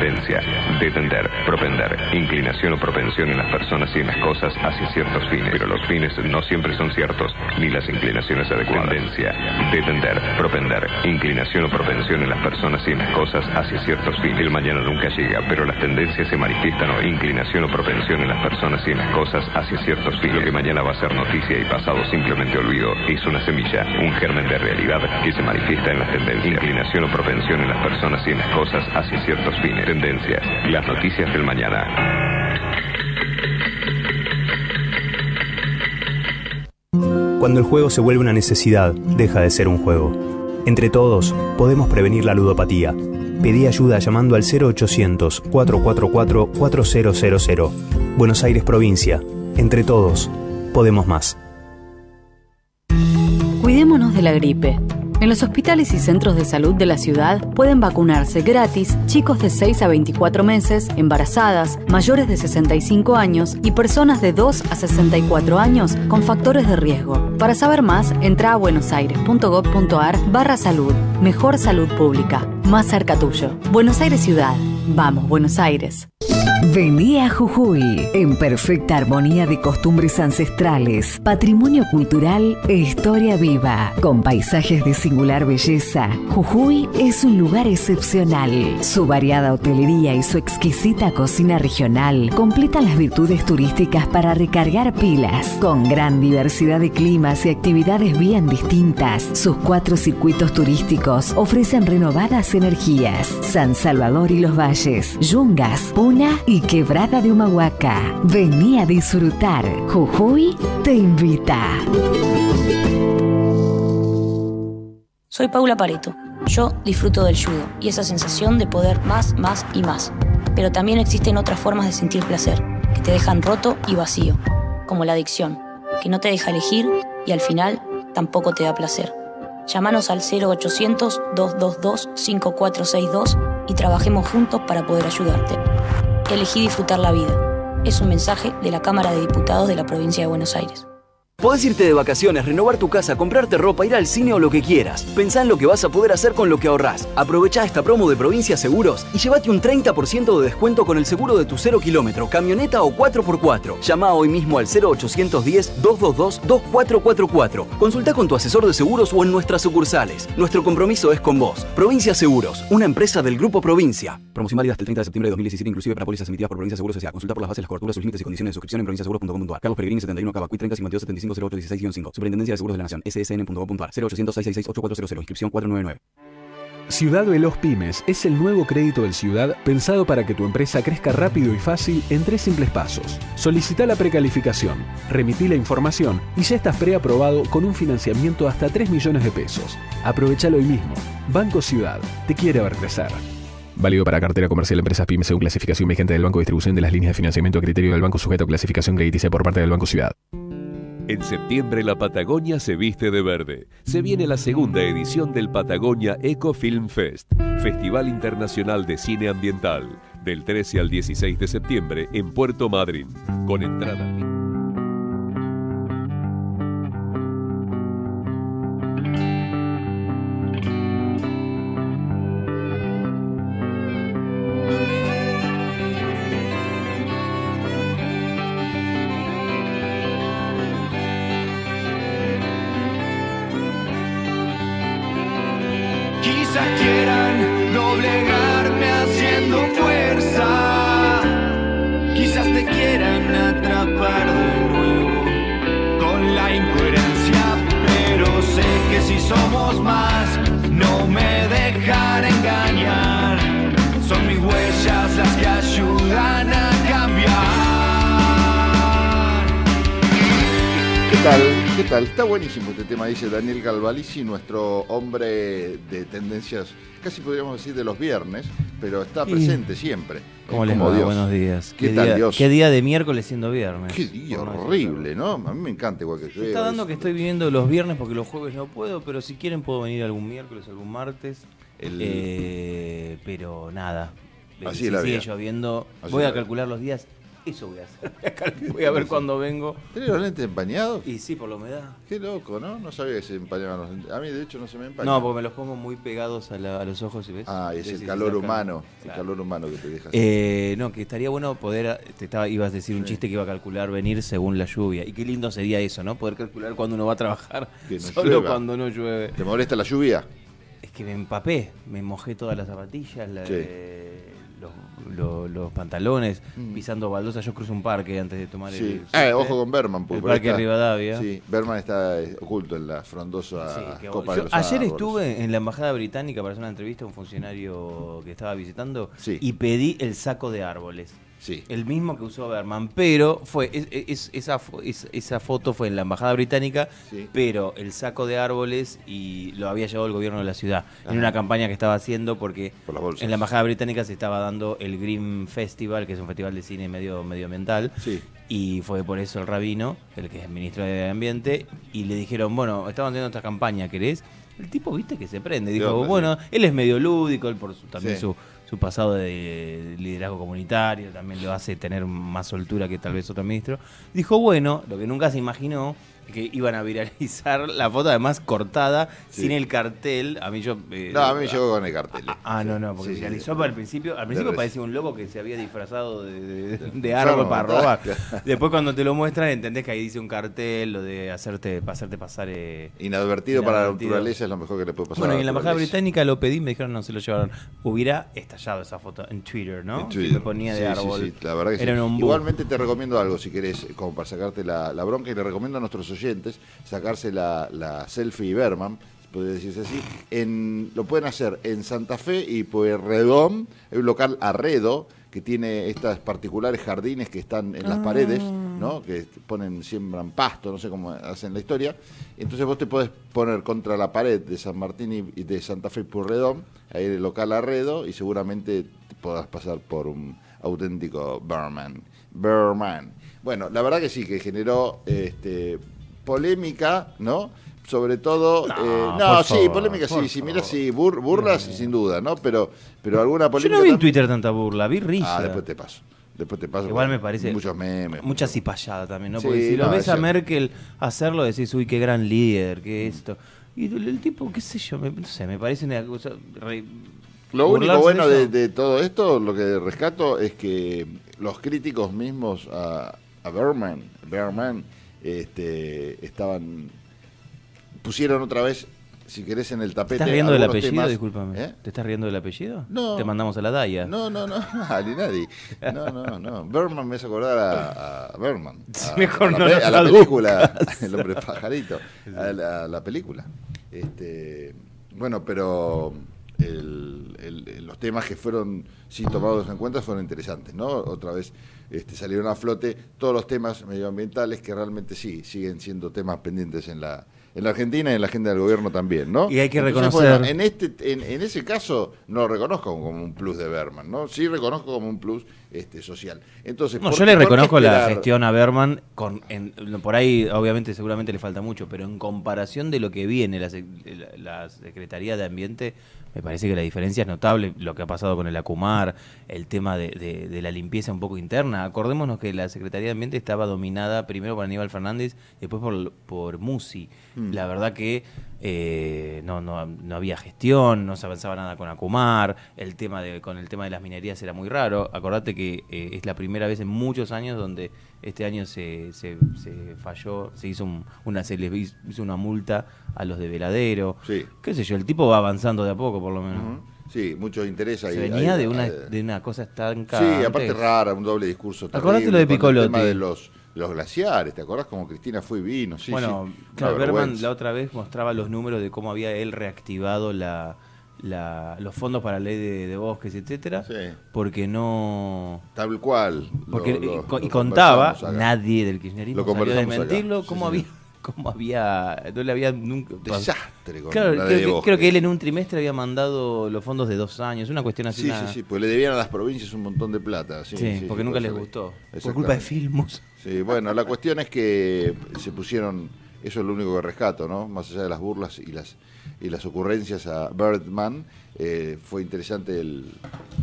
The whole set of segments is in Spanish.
tendencias. Detender, propender, inclinación o propensión en las personas y en las cosas hacia ciertos fines. Pero los fines no siempre son ciertos, ni las inclinaciones adecuadas. Tendencia, detender, propender, inclinación o propensión en las personas y en las cosas hacia ciertos fines. El mañana nunca llega, pero las tendencias se manifiestan o inclinación o propensión en las personas y en las cosas hacia ciertos fines. Lo que mañana va a ser noticia y pasado simplemente olvido es una semilla, un germen de realidad que se manifiesta en las tendencias. Inclinación o propensión en las personas y en las cosas hacia ciertos fines. Tendencias, las noticias del mañana. Cuando el juego se vuelve una necesidad, deja de ser un juego. Entre todos, podemos prevenir la ludopatía. Pedí ayuda llamando al 0800-444-4000. Buenos Aires Provincia. Entre todos, podemos más. Cuidémonos de la gripe. En los hospitales y centros de salud de la ciudad pueden vacunarse gratis chicos de 6 a 24 meses, embarazadas, mayores de 65 años y personas de 2 a 64 años con factores de riesgo. Para saber más, entra a buenosaires.gov.ar barra salud. Mejor salud pública. Más cerca tuyo. Buenos Aires Ciudad. Vamos, Buenos Aires. Vení a Jujuy, en perfecta armonía de costumbres ancestrales, patrimonio cultural e historia viva, con paisajes de singular belleza. Jujuy es un lugar excepcional. Su variada hotelería y su exquisita cocina regional completan las virtudes turísticas para recargar pilas. Con gran diversidad de climas y actividades bien distintas, sus cuatro circuitos turísticos ofrecen renovadas energías. San Salvador y los Valles, Yungas, Puna y Quebrada de Humahuaca. Vení a disfrutar. Jujuy te invita. Soy Paula Pareto. Yo disfruto del judo y esa sensación de poder más, más y más. Pero también existen otras formas de sentir placer, que te dejan roto y vacío, como la adicción, que no te deja elegir y al final tampoco te da placer. Llámanos al 0800-222-5462 y trabajemos juntos para poder ayudarte. Elegí disfrutar la vida. Es un mensaje de la Cámara de Diputados de la Provincia de Buenos Aires. Podés irte de vacaciones, renovar tu casa, comprarte ropa, ir al cine o lo que quieras. Pensá en lo que vas a poder hacer con lo que ahorrás. Aprovechá esta promo de Provincia Seguros y llévate un 30% de descuento con el seguro de tu cero kilómetro, camioneta o 4x4. Llama hoy mismo al 0810-222-2444. Consulta con tu asesor de seguros o en nuestras sucursales. Nuestro compromiso es con vos. Provincia Seguros, una empresa del Grupo Provincia. Promoción válida hasta el 30 de septiembre de 2017, inclusive para pólizas emitidas por Provincia Seguros S.A. Consulta por las bases, las coberturas, sus límites y condiciones de suscripción en provinciaseguros.com.ar. Carlos Peregrini, 71, Cava, 30 52 75 08 16 5 Superintendencia de Seguros de la Nación. ssn.gov.ar. 0800 666 8400. Inscripción 499. Ciudad Veloz Pymes es el nuevo crédito del Ciudad pensado para que tu empresa crezca rápido y fácil en tres simples pasos. Solicita la precalificación, remití la información y ya estás preaprobado con un financiamiento hasta 3 millones de pesos. Aprovechalo hoy mismo. Banco Ciudad, te quiere ver crecer. Válido para cartera comercial de empresas pymes según clasificación vigente del Banco de Distribución de las líneas de financiamiento a criterio del Banco sujeto a clasificación crediticia por parte del Banco Ciudad. En septiembre la Patagonia se viste de verde. Se viene la segunda edición del Patagonia Eco Film Fest, Festival Internacional de Cine Ambiental, del 13 al 16 de septiembre en Puerto Madryn, con entrada. Está buenísimo este tema, dice Daniel Galvalici, nuestro hombre de tendencias, casi podríamos decir de los viernes, pero está Sí. presente siempre. ¿Cómo Es les va? Dios. Buenos días. ¿Qué, ¿Qué tal, día, Dios? Qué día de miércoles siendo viernes. Qué día horrible, ¿no? A mí me encanta igual que Se está dando eso. que estoy viviendo los viernes porque los jueves no puedo, pero si quieren puedo venir algún miércoles, algún martes. El- Eh, pero nada. Así si es la sigue vida. lloviendo, Así voy a calcular los días Eso voy a hacer. Voy a ver cuando vengo. ¿Tenés los lentes empañados? Y sí, por la humedad. Qué loco, ¿no? No sabía que se empañaban los lentes. A mí, de hecho, no se me empañan. No, porque me los pongo muy pegados a, la- a los ojos, ¿y ves? Ah, y es el calor humano. Claro. El calor humano que te deja. Eh, no, que estaría bueno poder, te estaba, ibas a decir un chiste que iba a calcular venir según la lluvia. Y qué lindo sería eso, ¿no? Poder calcular cuando uno va a trabajar, Que no solo llueva. cuando no llueve. ¿Te molesta la lluvia? Es que me empapé, me mojé todas las zapatillas, la- Sí. eh, los, los- los pantalones, pisando baldosas. Yo cruzo un parque antes de tomar Mm. Sí. el... Subte. ojo con Berman. porque El parque está- Rivadavia. Sí, Berman está eh, oculto en la frondosa Sí, que- copa yo de los ayer árboles. estuve en la embajada británica para hacer una entrevista a un funcionario que estaba visitando Sí. y pedí el saco de árboles. Sí. El mismo que usó Berman, pero fue es- es- esa, es- esa foto fue en la embajada británica, Sí. pero el saco de árboles y lo había llevado el gobierno de la ciudad Ajá. en una campaña que estaba haciendo porque Por en la embajada británica se estaba dando el Green Festival, que es un festival de cine medio medioambiental. Sí. Y fue por eso el rabino, el que es ministro de Ambiente, y le dijeron, bueno, estaban haciendo esta campaña, ¿querés? El tipo, viste, que se prende. Dijo, bueno, él es medio lúdico, él por su- también Sí. su, su pasado de liderazgo comunitario también lo hace tener más soltura que tal vez otro ministro. Dijo, bueno, lo que nunca se imaginó que iban a viralizar la foto además cortada, Sí. sin el cartel. A mí yo... eh, No, a mí me llegó con el cartel. Ah, no, no, porque Sí, viralizó sí. al principio. Al principio parecía un loco que se había disfrazado de, de, de enfermo árbol para robar. Después cuando te lo muestran entendés que ahí dice un cartel, lo de hacerte, hacerte pasar... eh, Inadvertido para la naturaleza es lo mejor que le puede pasar Bueno, a y en la embajada británica lo pedí, me dijeron no se lo llevaron. Hubiera estallado esa foto en Twitter, ¿no? En Twitter. me ponía de árbol. sí, la verdad que sí. Era un. Igualmente te recomiendo algo si querés, como para sacarte la, la bronca, y le recomiendo a nuestros oyentes sacarse la, la selfie Berman, podría decirse así. En, lo pueden hacer en Santa Fe y Pueyrredón, hay un local Arredo que tiene estas particulares jardines que están en las Ah. paredes, ¿no? Que ponen, siembran pasto, no sé cómo hacen la historia. Entonces vos te podés poner contra la pared de San Martín y de Santa Fe y Pueyrredón, ahí en el local Arredo, y seguramente te podrás pasar por un auténtico Berman. Berman. Bueno, la verdad que sí, que generó este, polémica, ¿no? Sobre todo, No, eh, no, sí, favor, polémica sí, sí, mira, sí, bur- burlas sin duda, ¿no? Pero, pero alguna Yo polémica. no vi en Twitter tanta burla, vi risa. Ah, después te paso. Después te paso. Igual me parece. Muchos memes. Mucha cipallada también, ¿no? Sí, Porque si lo no, ves a Merkel hacerlo, decís, uy, qué gran líder, qué esto. Y el, el tipo, qué sé yo, me- no sé, me parece una cosa. re- Lo único bueno de, todo esto, lo que rescato, es que los críticos mismos a, a Berman, Berman este, estaban pusieron otra vez, si querés, en el ¿Te tapete. estás riendo del apellido? temas- Discúlpame. ¿Eh? ¿Te estás riendo del apellido? No. Te mandamos a la Daya. No, no, no, ni nadie. No, no, no. Berman me hace acordar a, a Berman. A, Mejor a la, no lo a la película, El hombre pajarito. A la, a la película. Este, bueno, pero el- el- los temas que fueron sin tomados en cuenta fueron interesantes, ¿no? Otra vez este, salieron a flote todos los temas medioambientales que realmente sí, siguen siendo temas pendientes en la, en la Argentina y en la agenda del gobierno también, ¿no? Y hay que Entonces, reconocer- bueno, en, este, en, en ese caso no lo reconozco como un plus de Berman, ¿no? Sí reconozco como un plus este, social. Entonces, No, ¿por yo le reconozco la gestión a Berman, con, en- por ahí obviamente seguramente le falta mucho, pero en comparación de lo que viene la, la- la Secretaría de Ambiente, me parece que la diferencia es notable, lo que ha pasado con el Acumar, el tema de, de- de la limpieza un poco interna. Acordémonos que la Secretaría de Ambiente estaba dominada primero por Aníbal Fernández, después por, por Musi. Mm. La verdad que eh, no, no, no había gestión, no se avanzaba nada con Acumar, el tema de, con el tema de las minerías era muy raro. Acordate que eh, es la primera vez en muchos años donde este año se, se, se falló, se hizo un- una se les hizo una multa a los de Veladero. Sí. Qué sé yo, el tipo va avanzando de a poco por lo menos. Sí, mucho interés ahí. Se venía ahí, de una, eh, de una cosa estanca. Sí, aparte rara, un doble discurso. Acordate lo de Piccolotti. El tema de los, los glaciares, ¿te acordás como Cristina fue y vino? Sí, bueno, sí, claro, Berman la otra vez mostraba los números de cómo había él reactivado la, la- los fondos para la ley de, de bosques, etcétera, Sí. porque no Tal cual. porque lo- y lo- co- y lo contaba nadie del kirchnerismo Lo salió a acá, desmentirlo cómo había cómo había no le había nunca Desastre con Claro, la creo, de que, bosques. creo que él en un trimestre había mandado los fondos de dos años, una cuestión así. Sí, una- sí, sí, pues le debían a las provincias un montón de plata. Sí, Sí, sí, porque nunca les gustó. Por culpa de Filmus. Sí, bueno, la cuestión es que se pusieron, eso es lo único que rescato, ¿no? Más allá de las burlas y las y las ocurrencias a Birdman, eh, fue interesante el,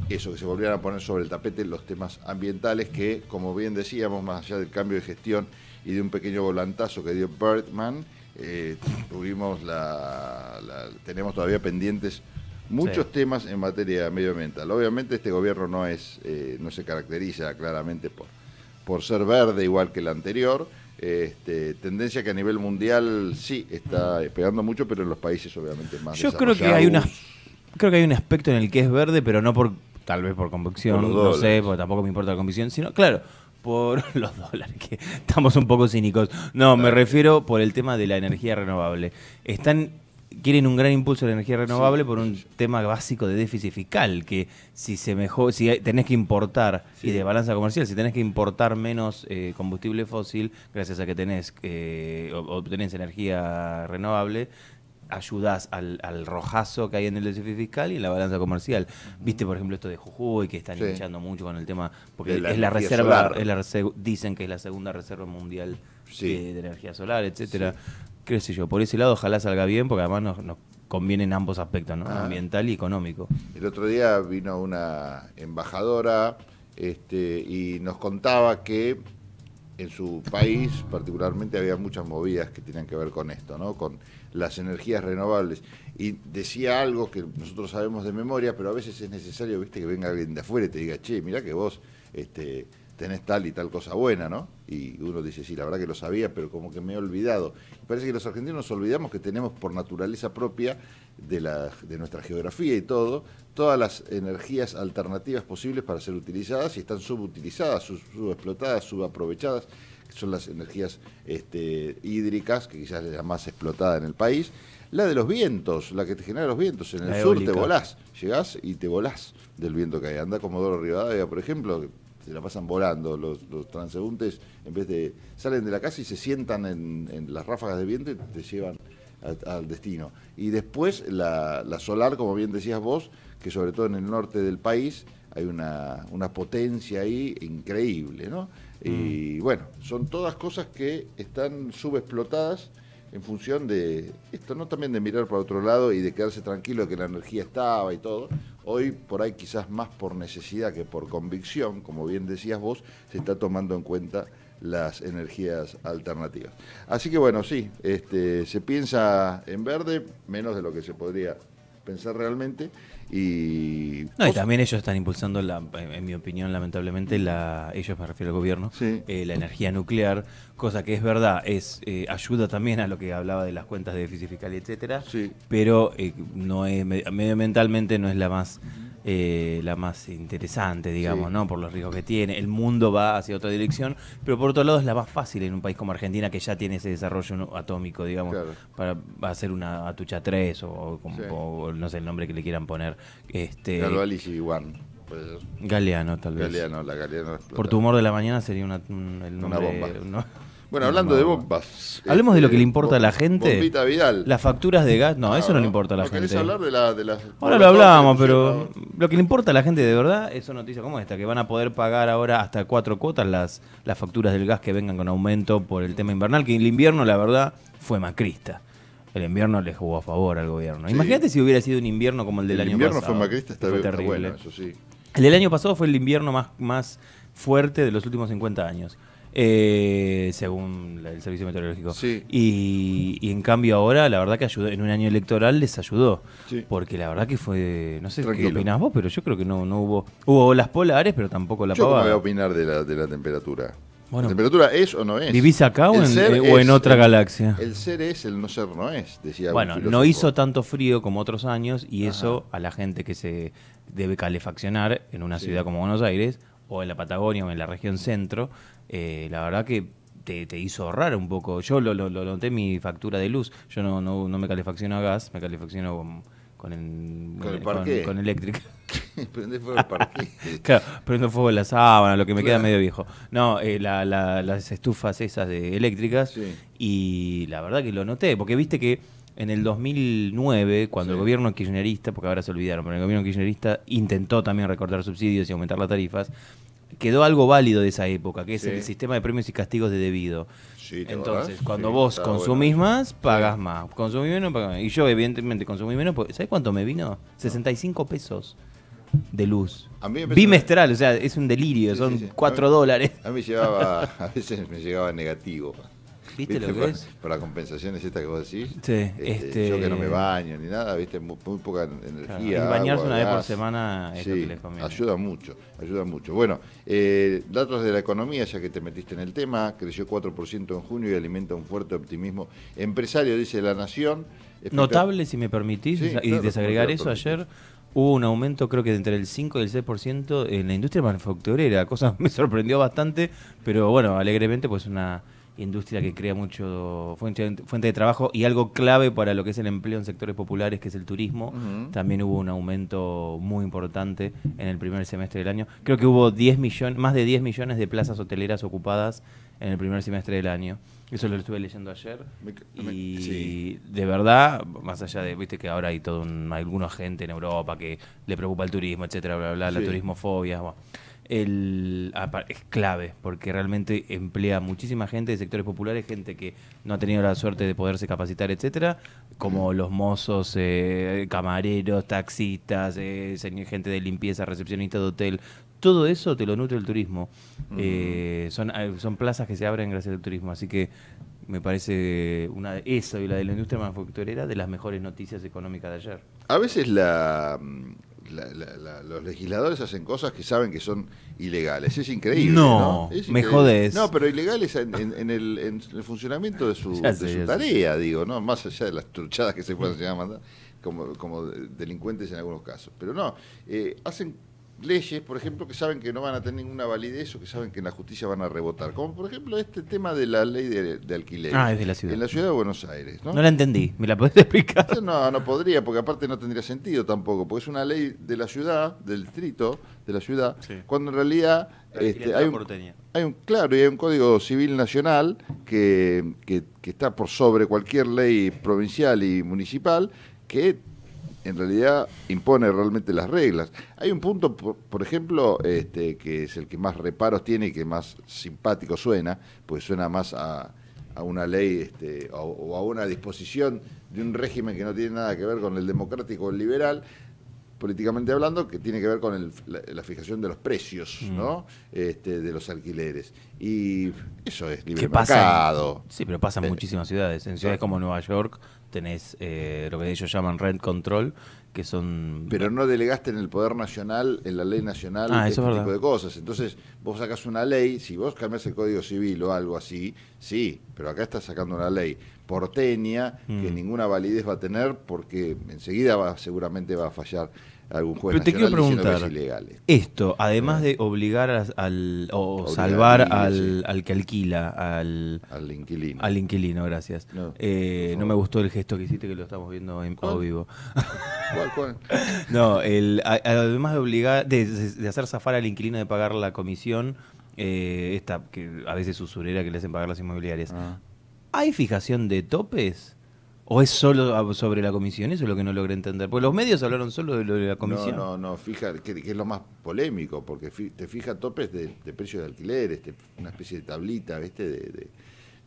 eso, que se volvieran a poner sobre el tapete los temas ambientales que, como bien decíamos, más allá del cambio de gestión y de un pequeño volantazo que dio Birdman, eh, tuvimos la, la- tenemos todavía pendientes muchos Sí. temas en materia medioambiental. Obviamente este gobierno no es, eh, no se caracteriza claramente por, por ser verde igual que el anterior. Este, tendencia que a nivel mundial sí está pegando mucho, pero en los países obviamente más Yo creo que hay una creo que hay un aspecto en el que es verde, pero no por tal vez por convicción, Por no sé, porque tampoco me importa la convicción, sino claro, por los dólares que estamos un poco cínicos. No, me refiero por el tema de la energía renovable. Están quieren un gran impulso de la energía renovable por un tema básico de déficit fiscal, que si se mejor, si hay- tenés que importar y de balanza comercial, si tenés que importar menos eh, combustible fósil, gracias a que tenés eh, ob- obtenés energía renovable, ayudás al, al rojazo que hay en el déficit fiscal y en la balanza comercial. Viste, por ejemplo, esto de Jujuy, que están hinchando mucho con el tema, porque la es la reserva, es la dicen que es la segunda reserva mundial de, de energía solar, etcétera. Qué sé yo, por ese lado ojalá salga bien, porque además nos, nos conviene en ambos aspectos, ¿no? Ah. Ambiental y económico. El otro día vino una embajadora este, y nos contaba que en su país particularmente había muchas movidas que tenían que ver con esto, ¿no? con las energías renovables. Y decía algo que nosotros sabemos de memoria, pero a veces es necesario ¿viste? que venga alguien de afuera y te diga, che, mirá que vos este, tenés tal y tal cosa buena, ¿no? Y uno dice, sí, la verdad que lo sabía, pero como que me he olvidado. Y parece que los argentinos nos olvidamos que tenemos por naturaleza propia de, la, de nuestra geografía y todo, todas las energías alternativas posibles para ser utilizadas y están subutilizadas, sub- subexplotadas, subaprovechadas, que son las energías este, hídricas, que quizás es la más explotada en el país. La de los vientos, la que te genera los vientos. En el sur te volás, llegás y te volás del viento que hay. Anda Comodoro Rivadavia, por ejemplo, se la pasan volando. Los, los transeúntes, en vez de. salen de la casa y se sientan en, en las ráfagas de viento y te llevan a- al destino. Y después la, la solar, como bien decías vos, que sobre todo en el norte del país hay una, una potencia ahí increíble, ¿no? Y bueno, son todas cosas que están subexplotadas en función de esto, no también de mirar para otro lado y de quedarse tranquilo de que la energía estaba y todo. Hoy, por ahí, quizás más por necesidad que por convicción, como bien decías vos, se está tomando en cuenta las energías alternativas. Así que bueno, sí, este, se piensa en verde, menos de lo que se podría pensar realmente. Y, No, y también ellos están impulsando, la, en mi opinión, lamentablemente, la, ellos me refiero al gobierno, eh, la energía nuclear, cosa que es verdad, es eh, ayuda también a lo que hablaba de las cuentas de déficit fiscal, y etcétera, pero eh, no es me- medioambientalmente no es la más eh, la más interesante, digamos, Sí. ¿no? Por los riesgos que tiene. El mundo va hacia otra dirección, pero por otro lado es la más fácil en un país como Argentina que ya tiene ese desarrollo atómico, digamos, Claro. para hacer una Atucha 3 o, o como- Sí. o no sé el nombre que le quieran poner. Este, puede ser. Galeano, tal vez. Galeano, la Galeano Por tu humor de la mañana sería una, un- el Una nombre- bomba. no- Bueno, hablando de bomba. bombas. Hablemos de lo este, que le importa a la gente. Bombita Vidal. Las facturas de gas, no, eso no, ¿no? le importa a la ¿No querés gente. hablar de la- de las- Ahora lo hablábamos, pero lo que le importa a la gente de verdad es una noticia como esta, que van a poder pagar ahora hasta cuatro cuotas las, las facturas del gas que vengan con aumento por el tema invernal, que el invierno, la verdad, fue macrista. El invierno le jugó a favor al gobierno. Sí. Imagínate si hubiera sido un invierno como el del El año invierno pasado. fue macrista, está fue terrible. bueno, eso sí. El del año pasado fue el invierno más, más fuerte de los últimos 50 años, eh, según el Servicio Meteorológico. Y, y en cambio ahora, la verdad que ayudó, en un año electoral les ayudó. Sí. Porque la verdad que fue, no sé qué opinás vos, pero yo creo que no, no hubo, hubo olas polares, pero tampoco la Yo cómo voy a pavada. opinar de la, de la temperatura. Bueno. ¿La temperatura es o no es? ¿Vivís acá o en- eh, o en es- otra el- galaxia? El ser es, el no ser no es, decía Bueno, no hizo tanto frío como otros años y eso a la gente que se debe calefaccionar en una Sí. ciudad como Buenos Aires o en la Patagonia o en la región centro, eh, la verdad que te, te hizo ahorrar un poco. Yo lo, lo, lo noté mi factura de luz. Yo no, no, no me calefacciono a gas, me calefacciono con, con el, ¿Con el con, parqué? con eléctrica. Prende fuego el parque. Claro, prendo fuego en la sábana, lo que me queda Claro. medio viejo. No, eh, la- la- las estufas esas de eléctricas. Y la verdad que lo noté, porque viste que en el 2009, cuando el gobierno kirchnerista, porque ahora se olvidaron, pero el gobierno kirchnerista intentó también recortar subsidios y aumentar las tarifas, quedó algo válido de esa época, que es Sí. el sistema de premios y castigos de debido. Sí, ¿te Entonces, cuando Sí, vos consumís bueno. más, pagas más. Consumís menos, pagas más. Y yo, evidentemente, consumí menos. porque- ¿Sabés cuánto me vino? 65 pesos de luz. A mí me Bimestral, o sea, es un delirio, son sí, sí. 4 A mí- dólares. A mí llegaba, a veces me llegaba negativo. ¿Viste lo que es? Por las compensaciones estas que vos decís. Sí, Este, este- Yo que no me baño ni nada, viste, muy, muy poca Claro, energía. y bañarse agua, una vez por semana es lo Sí, que les conviene. Ayuda mucho, ayuda mucho. Bueno, eh, datos de la economía, ya que te metiste en el tema, creció 4% en junio y alimenta un fuerte optimismo empresario, dice La Nación. Notable, si me permitís, Sí, y claro, desagregar ¿cómo te eso, lo permitís? ayer hubo un aumento creo que de entre el 5 y el 6% en la industria manufacturera, cosa que me sorprendió bastante, pero bueno, alegremente pues una industria que crea mucho fuente, fuente de trabajo y algo clave para lo que es el empleo en sectores populares, que es el turismo. También hubo un aumento muy importante en el primer semestre del año. Creo que hubo 10 millones, más de 10 millones de plazas hoteleras ocupadas en el primer semestre del año. Eso lo estuve leyendo ayer. Me- me- Y sí. de verdad, más allá de, viste que ahora hay todo un, alguna gente en Europa que le preocupa el turismo, etcétera, bla, bla, la turismofobia. bueno. El, es clave porque realmente emplea muchísima gente de sectores populares, gente que no ha tenido la suerte de poderse capacitar, etcétera, como los mozos, eh, camareros, taxistas, eh, gente de limpieza, recepcionistas de hotel. Todo eso te lo nutre el turismo. Eh, son, eh, son plazas que se abren gracias al turismo, así que me parece una eso y la de la industria manufacturera de las mejores noticias económicas de ayer. A veces la, la- la- la- los legisladores hacen cosas que saben que son ilegales. Es increíble. No, No, Es me jodés. No, pero ilegales en, en- en el, en el funcionamiento de su, de sé. tarea, digo, ¿no? Más allá de las truchadas que se puedan llegar a mandar, como, como delincuentes en algunos casos. Pero no, eh, hacen leyes, por ejemplo, que saben que no van a tener ninguna validez o que saben que en la justicia van a rebotar. Como por ejemplo este tema de la ley de, de alquiler. Ah, es de la ciudad. En la ciudad de Buenos Aires, ¿no? No la entendí, ¿me la podés explicar? No, no podría, porque aparte no tendría sentido tampoco, porque es una ley de la ciudad, del distrito, de la ciudad, Sí. cuando en realidad La este, hay, un, porteña. hay un, claro, y hay un código civil nacional que, que, que está por sobre cualquier ley provincial y municipal que en realidad impone realmente las reglas. Hay un punto, por, por ejemplo, este, que es el que más reparos tiene y que más simpático suena, pues suena más a, a una ley este, o, o a una disposición de un régimen que no tiene nada que ver con el democrático o el liberal, políticamente hablando, que tiene que ver con el- la, la fijación de los precios, Mm. ¿no? Este, de los alquileres. Y eso es libre ¿Qué pasa? Sí, pero pasa en Eh, muchísimas ciudades. En ciudades como Nueva York tenés eh, lo que ellos llaman rent control, que son... Pero no delegaste en el Poder Nacional, en la ley nacional, Ah, este tipo de cosas. Entonces, vos sacás una ley, si vos cambiás el Código Civil o algo así, sí, pero acá estás sacando una ley porteña que Mm. ninguna validez va a tener porque enseguida va, seguramente va a fallar algún juez Pero te quiero preguntar, que es ilegal. esto, además de obligar a- al, o Obligar salvar al al, que alquila, al, Al inquilino. al inquilino, gracias. No, Eh, no me gustó el gesto que hiciste, que lo estamos viendo en ¿Cuál? vivo. ¿Cuál, cuál? No, el, a- además de obligar, de, de hacer zafar al inquilino de pagar la comisión, eh, esta que a veces usurera que le hacen pagar las inmobiliarias. Ah. ¿Hay fijación de topes? ¿O es solo a- sobre la comisión? Eso es lo que no logré entender. Porque los medios hablaron solo de lo de la comisión. No, no, no, fija, que, que es lo más polémico, porque fi- te fija topes de, de precio de alquileres, te- una especie de tablita, ¿viste? De, de-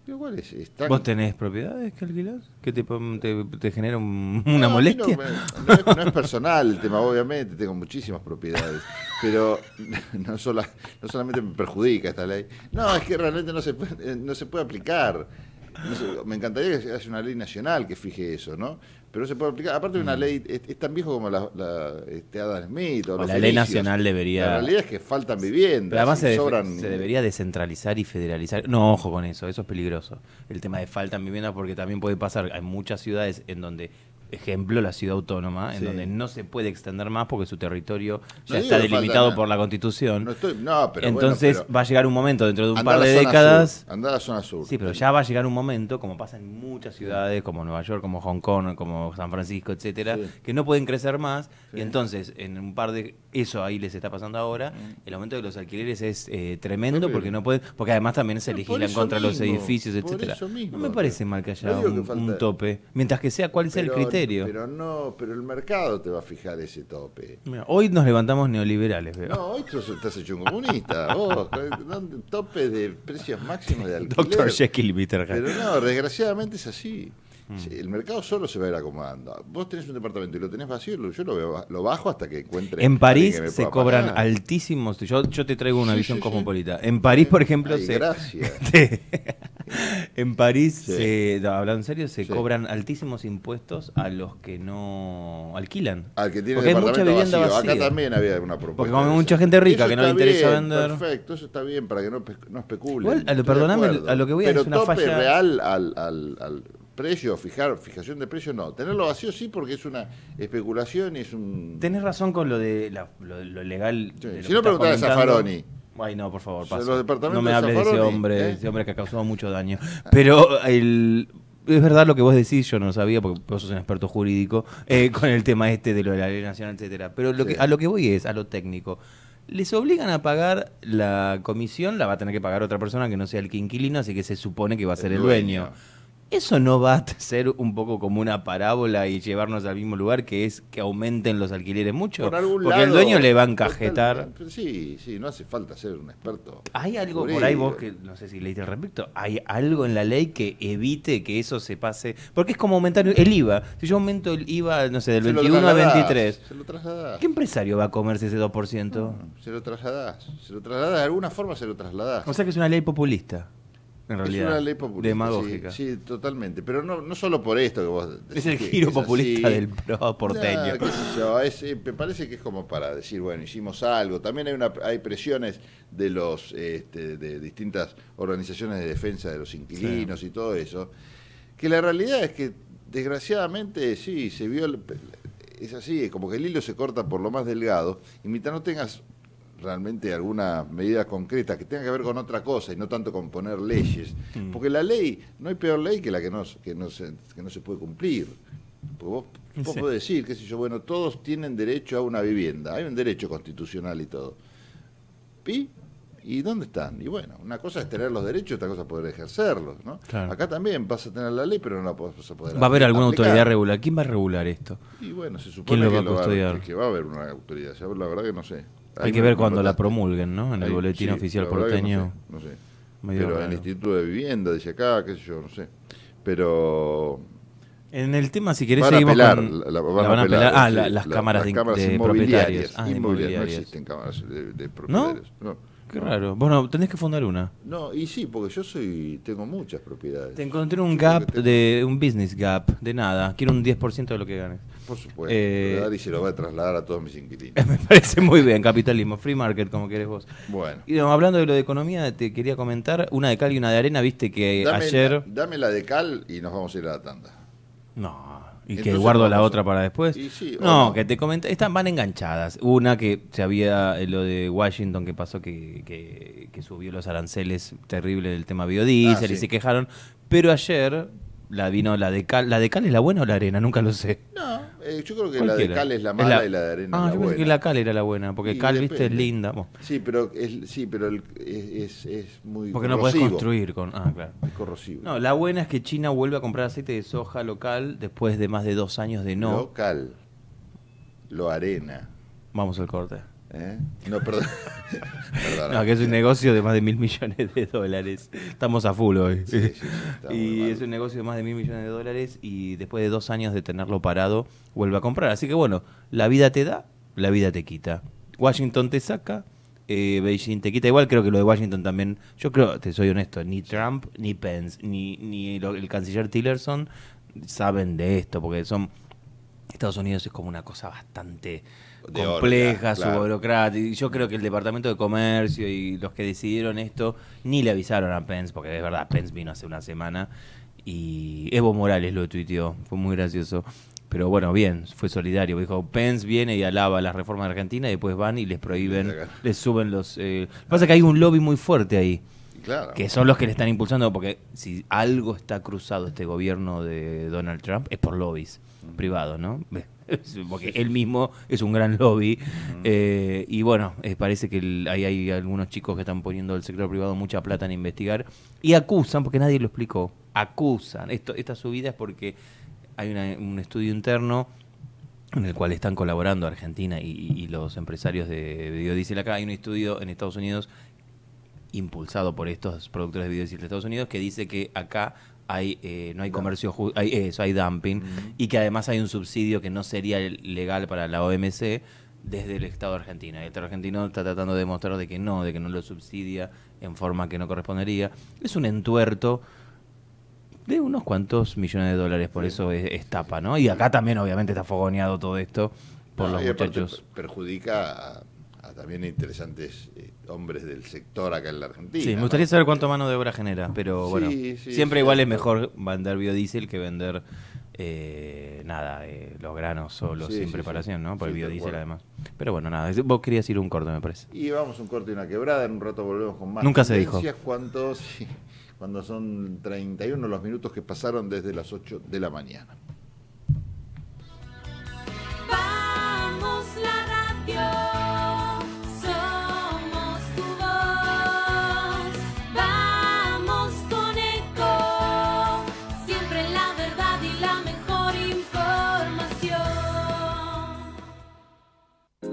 igual es, es tan- ¿Vos tenés propiedades que alquilás? ¿Que te, te, te genera un- una molestia? No, me- no es, no es personal el tema, obviamente, tengo muchísimas propiedades, pero no, sola- no solamente me perjudica esta ley, no, es que realmente no se puede, eh, no se puede aplicar. No sé, me encantaría que se haya una ley nacional que fije eso, ¿no? Pero se puede aplicar. Aparte de una ley, es, es tan viejo como la, la, este Adam Smith o O los la ley nacional debería- La realidad es que faltan viviendas. Pero además se, sobran- se debería descentralizar y federalizar. No, ojo con eso, eso es peligroso. El tema de falta en vivienda, porque también puede pasar. Hay muchas ciudades en donde, ejemplo, la ciudad autónoma, en Sí. donde no se puede extender más porque su territorio ya No está delimitado por la constitución. No estoy- no, pero bueno, Entonces pero- va a llegar un momento dentro de un par de décadas. sur, andá a la zona sur. Sí, pero ya va a llegar un momento, como pasa en muchas ciudades, como Nueva York, como Hong Kong, como San Francisco, etcétera, Sí. que no pueden crecer más. Sí. Y entonces, en un par de eso ahí les está pasando ahora. El aumento de los alquileres es eh, tremendo porque no pueden, porque además también se legislan contra los mismo, edificios, por etcétera. mismo. No me parece mal que haya No digo que un, tope, mientras que sea cuál sea el criterio. Pero no, pero el mercado te va a fijar ese tope. Mira, hoy nos levantamos neoliberales, veo. No, hoy tú estás hecho un comunista. Vos, ¿dónde- tope de precios máximos de alquiler. Doctor Jekyll y Mr. Hyde. Pero no, desgraciadamente es así. Mm. Sí, El mercado solo se va a ir acomodando. Vos tenés un departamento y lo tenés vacío, yo lo, veo- lo bajo hasta que encuentre. En París se cobran pagar. altísimos. Yo, yo te traigo una Sí, visión sí, cosmopolita. En París, por ejemplo, Ay, se. gracias. En París, se- no, hablando en serio, se cobran altísimos impuestos a los que no alquilan. Al que tiene Porque hay mucha vivienda vacío. vacía. Acá también había una propuesta. Porque como mucha gente rica que no le interesa bien, vender. Perfecto, eso está bien para que no, no especulen. Igual, a lo- perdóname, a lo que voy a Pero es una tope falla- real al, al, al precio, fijar, fijación de precio, no. Tenerlo vacío sí, porque es una especulación y es un. Tenés razón con lo de la- lo, lo legal. Sí, de lo si no, estás preguntale a. Zaffaroni. Ay, no, por favor, departamentos No me de hables de ese hombre, ¿eh? ese hombre que ha causado mucho daño. Pero el, es verdad lo que vos decís, yo no lo sabía porque vos sos un experto jurídico eh, con el tema este de lo de la ley nacional, etcétera. Pero lo Sí. que, a lo que voy es, a lo técnico. Les obligan a pagar la comisión, la va a tener que pagar otra persona que no sea el que inquilino, así que se supone que va a ser el, dueño. ¿Eso no va a ser un poco como una parábola y llevarnos al mismo lugar, que es que aumenten los alquileres mucho? Por algún Porque el dueño le va a encajetar. Sí, sí, no hace falta ser un experto. ¿Hay algo por ahí vos que no sé si leíste al respecto? ¿Hay algo en la ley que evite que eso se pase? Porque es como aumentar el IVA. Si yo aumento el IVA, no sé, del Se lo 21 a trasladás, 23, Se lo trasladás. ¿qué empresario va a comerse ese 2%? Se lo trasladás. Se lo trasladás. De alguna forma se lo trasladás. O sea que es una ley populista, en realidad. Es una ley populista. Demagógica. Sí, sí, totalmente. Pero no, no solo por esto que vos Es decís el que giro es populista así. del pro porteño. No, qué sé yo, es, eh, me parece que es como para decir, bueno, hicimos algo. También hay, una, hay presiones de los este, de distintas organizaciones de defensa de los inquilinos y todo eso. Que la realidad es que, desgraciadamente, sí, se vio. el- Es así, es como que el hilo se corta por lo más delgado. Y mientras no tengas realmente alguna medida concreta que tenga que ver con otra cosa y no tanto con poner leyes. Mm. Porque la ley, no hay peor ley que la que no, que no, se, que no se puede cumplir. Porque vos, vos Sí. podés decir, qué sé yo, bueno, todos tienen derecho a una vivienda, hay un derecho constitucional y todo. ¿Y? ¿Y dónde están? Y bueno, una cosa es tener los derechos, otra cosa es poder ejercerlos, ¿no? Claro. Acá también vas a tener la ley, pero no la vas a poder ¿Va a haber alguna aplicar. autoridad regular? ¿Quién va a regular esto? Y bueno, se supone ¿Quién lo que, va a lo va, custodiar? que, que va a haber una autoridad. Yo la verdad que no sé. Hay Ahí que ver cuando la promulguen, ¿no? En el boletín sí, oficial porteño. No sé. no sé. Medio Pero en raro. el Instituto de Vivienda, dice acá, qué sé yo, no sé. Pero. En el tema, si querés, van a seguimos apelar, con... la, la- la van van a a apelar, apelar. Ah, sí, la- las la- cámaras de, cámaras de inmobiliarias. propietarios. Ah, inmobiliarias. No existen cámaras de, de propietarios. ¿No? Qué raro. Bueno, tenés que fundar una. No, y sí, porque yo soy tengo muchas propiedades. Te encontré un gap tengo- de un business gap de nada. Quiero un 10% de lo que ganes. Por supuesto. Eh, y se lo voy a trasladar a todos mis inquilinos. Me parece muy bien, capitalismo, free market, como querés vos. Bueno. Y no, hablando de lo de economía, te quería comentar una de cal y una de arena. Viste que Dame, ayer. dame la de cal y nos vamos a ir a la tanda. No. Y que guardo la a- otra para después. Y sí, o no, no. que te comenté. Están, van enganchadas. Una que se había. eh, Lo de Washington que pasó que, que, que subió los aranceles terrible del tema biodiesel Ah, y se quejaron. Pero ayer. La vino la de cal. ¿La de cal es la buena o la arena? Nunca lo sé. No, eh, yo creo que la de cal es la mala y la de arena Ah, es la yo pensé buena. que la cal era la buena. Porque cal, viste, es linda. Bueno, Sí, pero es, sí, pero el- es, es, es muy porque no corrosivo. construir con. Ah, claro. Es corrosivo. No, la buena es que China vuelve a comprar aceite de soja local después de más de dos años de no. Lo cal. Lo arena. Vamos al corte. ¿Eh? No, perdón. No, que es un negocio de más de mil millones de dólares. Estamos a full hoy. Sí, sí, sí, está muy y es un negocio de más de mil millones de dólares y después de dos años de tenerlo parado, vuelve a comprar. Así que bueno, la vida te da, la vida te quita. Washington te saca, eh, Beijing te quita. Igual creo que lo de Washington también, yo creo, te soy honesto, ni Trump, ni Pence, ni, ni lo- el canciller Tillerson saben de esto, porque son... Estados Unidos es como una cosa bastante De compleja, órgano, su claro. burocrática. Y yo creo que el Departamento de Comercio y los que decidieron esto ni le avisaron a Pence, porque de verdad Pence vino hace una semana y Evo Morales lo tuiteó, fue muy gracioso. Pero bueno, bien, fue solidario. Dijo, Pence viene y alaba las reformas de Argentina y después van y les prohíben, les suben los... Eh... Lo que pasa es que hay un lobby muy fuerte ahí. Claro. Que son los que le están impulsando, porque si algo está cruzado este gobierno de Donald Trump es por lobbies privados, ¿no? Porque él mismo es un gran lobby. Eh, y bueno, eh, parece que el- ahí hay algunos chicos que están poniendo al sector privado mucha plata en investigar y acusan, porque nadie lo explicó, acusan. Esto, esta subida es porque hay una- un estudio interno en el cual están colaborando Argentina y, y los empresarios de biodiesel acá. Hay un estudio en Estados Unidos impulsado por estos productores de biodiesel de Estados Unidos que dice que acá hay eh, no hay comercio hay eso hay dumping y que además hay un subsidio que no sería legal para la OMC desde el Estado argentino. Y el Estado argentino está tratando de demostrar de que no, de que no lo subsidia en forma que no correspondería. Es un entuerto de unos cuantos millones de dólares, por eso es, es tapa, ¿no? Y acá también obviamente está fogoneado todo esto por No, los muchachos. per- perjudica a, a también interesantes eh, hombres del sector acá en la Argentina. Sí, me ¿no? gustaría saber cuánto mano de obra genera, pero Sí, bueno, sí, siempre igual es mejor vender biodiesel que vender eh, nada, eh, los granos solos Sí, sin preparación. ¿no? Por el biodiesel además. Pero bueno, nada, vos querías ir a un corte, me parece. Y vamos a un corte y una quebrada, en un rato volvemos con más Nunca se dijo. Cuando, cuando son 31 los minutos que pasaron desde las 8 de la mañana.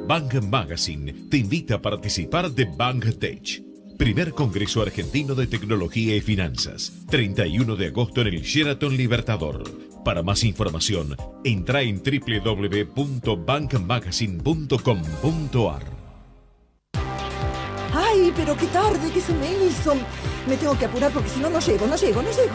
Bank Magazine te invita a participar de Bank Tech, primer congreso argentino de tecnología y finanzas, 31 de agosto en el Sheraton Libertador. Para más información, entra en www.bankmagazine.com.ar. Ay, pero qué tarde que se me hizo. Me tengo que apurar porque si no, no llego, no llego, no llego.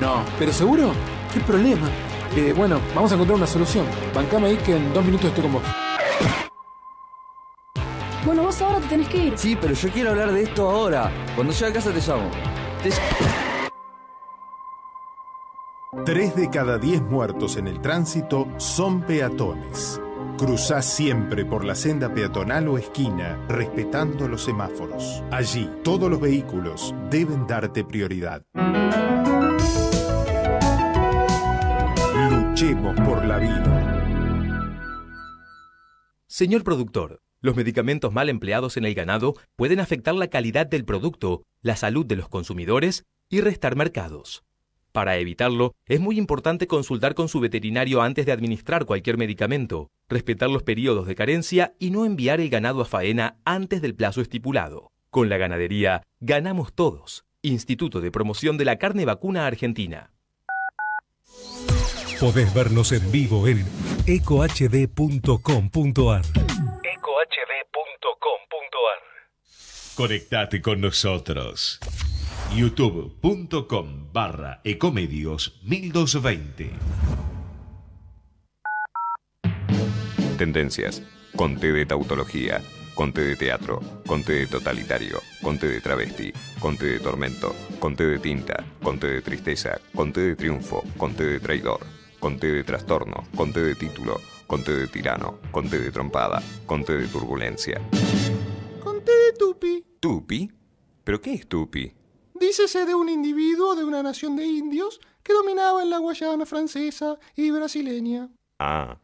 No. ¿Pero seguro? ¿Qué problema? Eh, bueno, vamos a encontrar una solución. Bancame ahí que en dos minutos estoy con vos. Bueno, vos ahora te tenés que ir. Sí, pero yo quiero hablar de esto ahora. Cuando llegue a casa te llamo. Te- Tres de cada diez muertos en el tránsito son peatones. Cruzá siempre por la senda peatonal o esquina, respetando los semáforos. Allí, todos los vehículos deben darte prioridad. Luchemos por la vida. Señor productor, los medicamentos mal empleados en el ganado pueden afectar la calidad del producto, la salud de los consumidores y restar mercados. Para evitarlo, es muy importante consultar con su veterinario antes de administrar cualquier medicamento, respetar los periodos de carencia y no enviar el ganado a faena antes del plazo estipulado. Con la ganadería, ganamos todos. Instituto de Promoción de la Carne Vacuna Argentina. Podés vernos en vivo en ecohd.com.ar. ecohd.com.ar Conectate con nosotros. youtube.com barra ecomedios 1220 Tendencias. Conté de tautología. Conté de teatro. Conté de totalitario. Conté de travesti. Conté de tormento. Conté de tinta. Conté de tristeza. Conté de triunfo. Conté de traidor. Conté de trastorno. Conté de título. Conté de tirano. Conté de trompada. Conté de turbulencia. Conté de Tupi. ¿Tupi? ¿Pero qué es Tupi? Dícese de un individuo de una nación de indios que dominaba en la Guayana francesa y brasileña. Ah.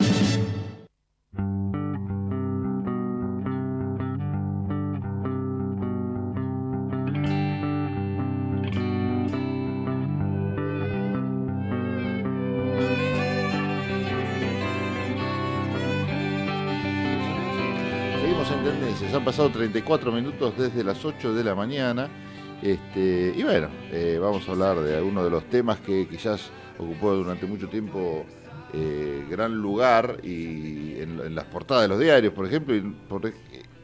Han pasado 34 minutos desde las 8 de la mañana. Este, y bueno, eh, vamos a hablar de algunos de los temas que quizás ocupó durante mucho tiempo eh, gran lugar y en, en las portadas de los diarios, por ejemplo. Y por- eh,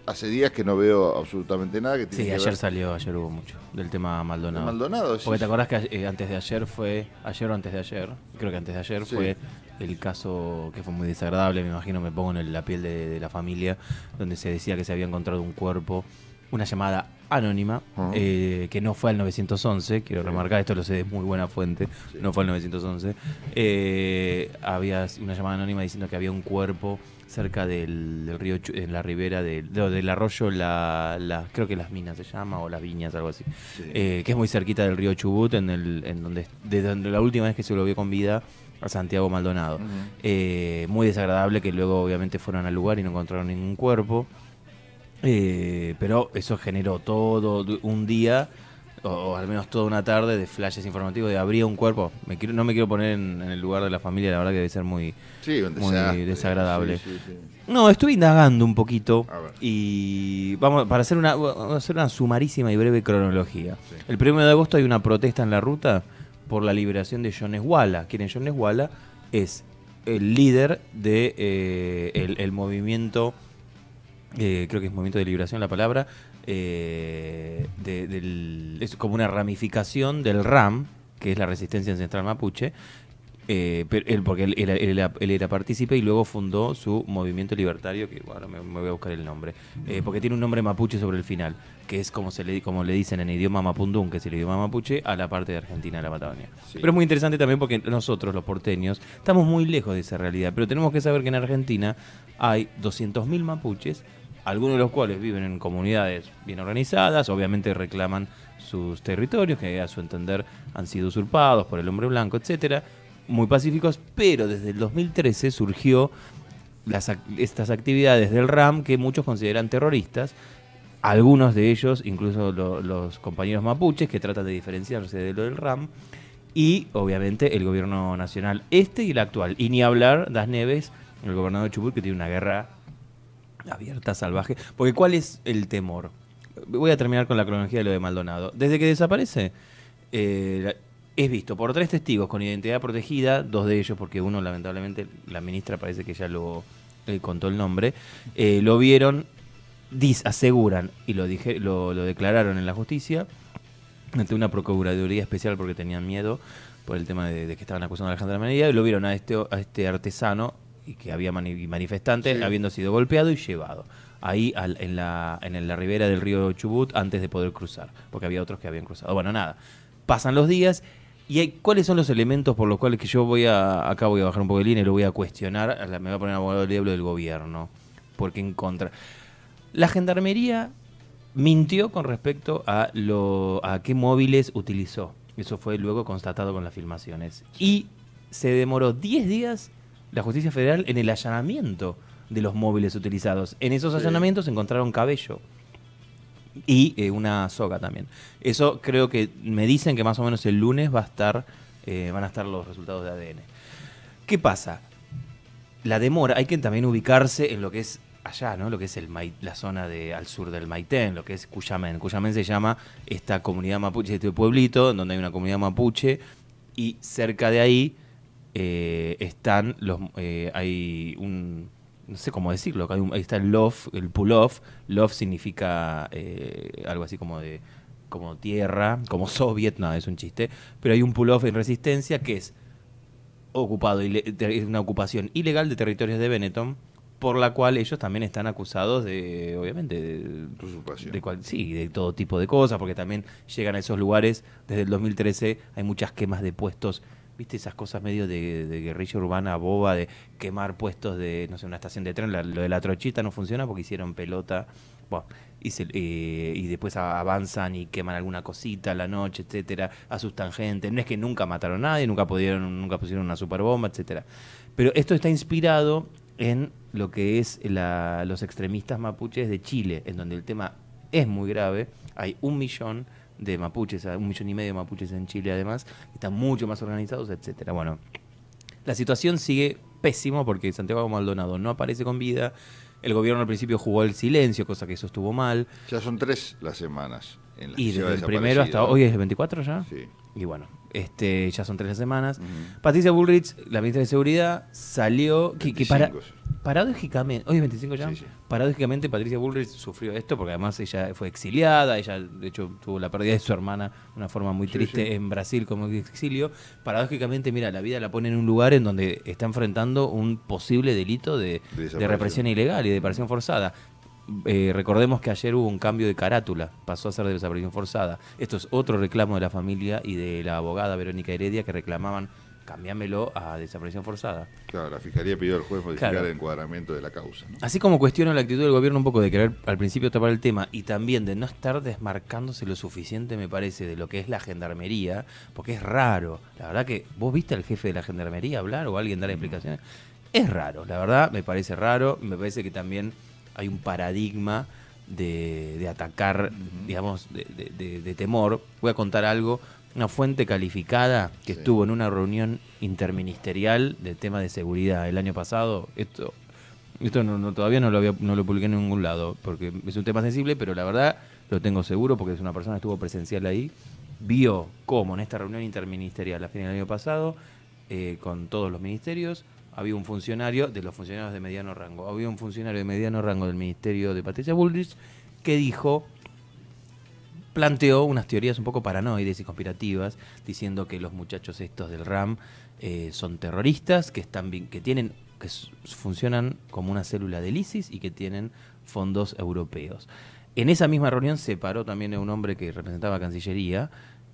hace días que no veo absolutamente nada que tiene Sí, que ayer ver- salió, ayer hubo mucho del tema Maldonado. ¿De Maldonado, Porque sí. te acordás que eh, antes de ayer fue, ayer o antes de ayer, creo que antes de ayer Sí. fue el caso que fue muy desagradable, me imagino, me pongo en la piel de, de la familia, donde se decía que se había encontrado un cuerpo una llamada anónima, Ajá. eh, que no fue al 911, quiero remarcar, esto lo sé de muy buena fuente, no fue al 911, eh, había una llamada anónima diciendo que había un cuerpo cerca del, del río, en la ribera del, del arroyo, la, la- creo que las minas se llama, o las viñas, algo así, eh, que es muy cerquita del río Chubut, en, el, en donde, de donde la última vez que se lo vio con vida a Santiago Maldonado. Eh, muy desagradable que luego obviamente fueron al lugar y no encontraron ningún cuerpo. Eh, pero eso generó todo un día, o, o al menos toda una tarde, de flashes informativos de habría un cuerpo. Me quiero, no me quiero poner en, en el lugar de la familia, la verdad que debe ser muy, Sí, desagradable. Sí, sí, sí. No, estuve indagando un poquito y vamos para hacer una, vamos a hacer una sumarísima y breve cronología. El 1 de agosto hay una protesta en la ruta por la liberación de Jones Walla. Quien es Walla es el líder de eh, movimiento, eh, creo que es movimiento de liberación la palabra, eh, es como una ramificación del RAM, que es la resistencia ancestral mapuche, eh, pero él, porque él, era- él él era partícipe y luego fundó su movimiento libertario, que bueno, me, me voy a buscar el nombre, eh, porque tiene un nombre mapuche sobre el final, que es como se le como le dicen en idioma mapundún, que es el idioma mapuche, a la parte de Argentina de la Patagonia. Pero es muy interesante también porque nosotros, los porteños, estamos muy lejos de esa realidad, pero tenemos que saber que en Argentina hay 200.000 mapuches, algunos de los cuales viven en comunidades bien organizadas, obviamente reclaman sus territorios, que a su entender han sido usurpados por el hombre blanco, etcétera, muy pacíficos, pero desde el 2013 surgió estas actividades del RAM que muchos consideran terroristas, algunos de ellos, incluso lo- los compañeros mapuches, que tratan de diferenciarse de lo del RAM, y obviamente el gobierno nacional este y el actual. Y ni hablar Das Neves, el gobernador de Chubut, que tiene una guerra abierta, salvaje. Porque ¿cuál es el temor? Voy a terminar con la cronología de lo de Maldonado. Desde que desaparece, eh, es visto por tres testigos con identidad protegida, dos de ellos, porque uno lamentablemente, la ministra parece que ya lo eh, contó el nombre, eh, lo vieron, dis, aseguran y lo, dije, lo, lo declararon en la justicia ante una procuraduría especial porque tenían miedo por el tema de, de que estaban acusando a la gendarmería y lo vieron a este a este artesano y que había mani- manifestantes Sí. habiendo sido golpeado y llevado ahí al- en la en la ribera del río Chubut antes de poder cruzar porque había otros que habían cruzado bueno nada pasan los días y hay, cuáles son los elementos por los cuales que yo voy a acá voy a bajar un poco de línea y lo voy a cuestionar me voy a poner abogado del diablo del gobierno porque en contra la gendarmería mintió con respecto a lo a qué móviles utilizó. Eso fue luego constatado con las filmaciones. Y se demoró 10 días la justicia federal en el allanamiento de los móviles utilizados. En esos Sí. allanamientos encontraron cabello y eh, una soga también. Eso creo que me dicen que más o menos el lunes va a estar eh, van a estar los resultados de ADN. ¿Qué pasa? La demora, hay que también ubicarse en lo que es allá, ¿no? Lo que es el la zona de al sur del Maitén, lo que es Cuyamén. Cuyamén se llama esta comunidad mapuche, este pueblito, donde hay una comunidad mapuche, y cerca de ahí eh, están los hay un no sé cómo decirlo, acá hay un- ahí está el lof, el pull-off. Lof significa eh, algo así como de como tierra, como soviet, nada, es un chiste. Pero hay un pull-off en resistencia que es ocupado, es una ocupación ilegal de territorios de Benetton, por la cual ellos también están acusados de, obviamente, de, de cual- sí, de todo tipo de cosas, porque también llegan a esos lugares, desde el 2013 hay muchas quemas de puestos, viste esas cosas medio de, de guerrilla urbana boba, de quemar puestos de, no sé, una estación de tren, la- lo de la trochita no funciona porque hicieron pelota, bueno, y, se- eh, y después avanzan y queman alguna cosita a la noche, etcétera, asustan gente, no es que nunca mataron a nadie, nunca pudieron, nunca pusieron una superbomba, etcétera. Pero esto está inspirado en lo que es la- los extremistas mapuches de Chile, en donde el tema es muy grave. Hay un millón de mapuches, un millón y medio de mapuches en Chile además, están mucho más organizados, etcétera. Bueno, la situación sigue pésimo porque Santiago Maldonado no aparece con vida. El gobierno al principio jugó el silencio, cosa que eso estuvo mal. Ya son tres las semanas. En las Y desde el primero hasta hoy es el 24 ya. Sí. Y bueno, este ya son tres semanas. Patricia Bullrich, la ministra de Seguridad, salió que, que para, 25. paradójicamente, hoy es 25 ya. Paradójicamente Patricia Bullrich sufrió esto porque además ella fue exiliada, ella de hecho tuvo la pérdida de su hermana de una forma muy Sí, triste sí. en Brasil como exilio. Paradójicamente, mira, la vida la pone en un lugar en donde está enfrentando un posible delito de, represión ilegal y de desaparición forzada. Eh, recordemos que ayer hubo un cambio de carátula, pasó a ser de desaparición forzada. Esto es otro reclamo de la familia y de la abogada Verónica Heredia que reclamaban cambiámelo a desaparición forzada. Claro, la fiscalía pidió al juez modificar Claro. el encuadramiento de la causa. ¿no? Así como cuestiono la actitud del gobierno un poco de querer al principio tapar el tema y también de no estar desmarcándose lo suficiente, me parece, de lo que es la gendarmería, porque es raro. La verdad que vos viste al jefe de la gendarmería hablar o alguien dar explicaciones. Es raro, la verdad me parece raro. Me parece que también hay un paradigma de, de atacar, digamos, de, de- de- de temor. Voy a contar algo. Una fuente calificada que estuvo en una reunión interministerial del tema de seguridad el año pasado. Esto esto no, no- todavía no lo, había, no lo publiqué en ningún lado, porque es un tema sensible, pero la verdad lo tengo seguro porque es una persona que estuvo presencial ahí. Vio cómo en esta reunión interministerial a fin del año pasado, eh, con todos los ministerios, había un funcionario, de los funcionarios de mediano rango, había un funcionario de mediano rango del Ministerio de Patricia Bullrich que dijo planteó unas teorías un poco paranoides y conspirativas, diciendo que los muchachos estos del RAM eh, son terroristas, que están que tienen que funcionan como una célula del ISIS y que tienen fondos europeos. En esa misma reunión se paró también un hombre que representaba a Cancillería,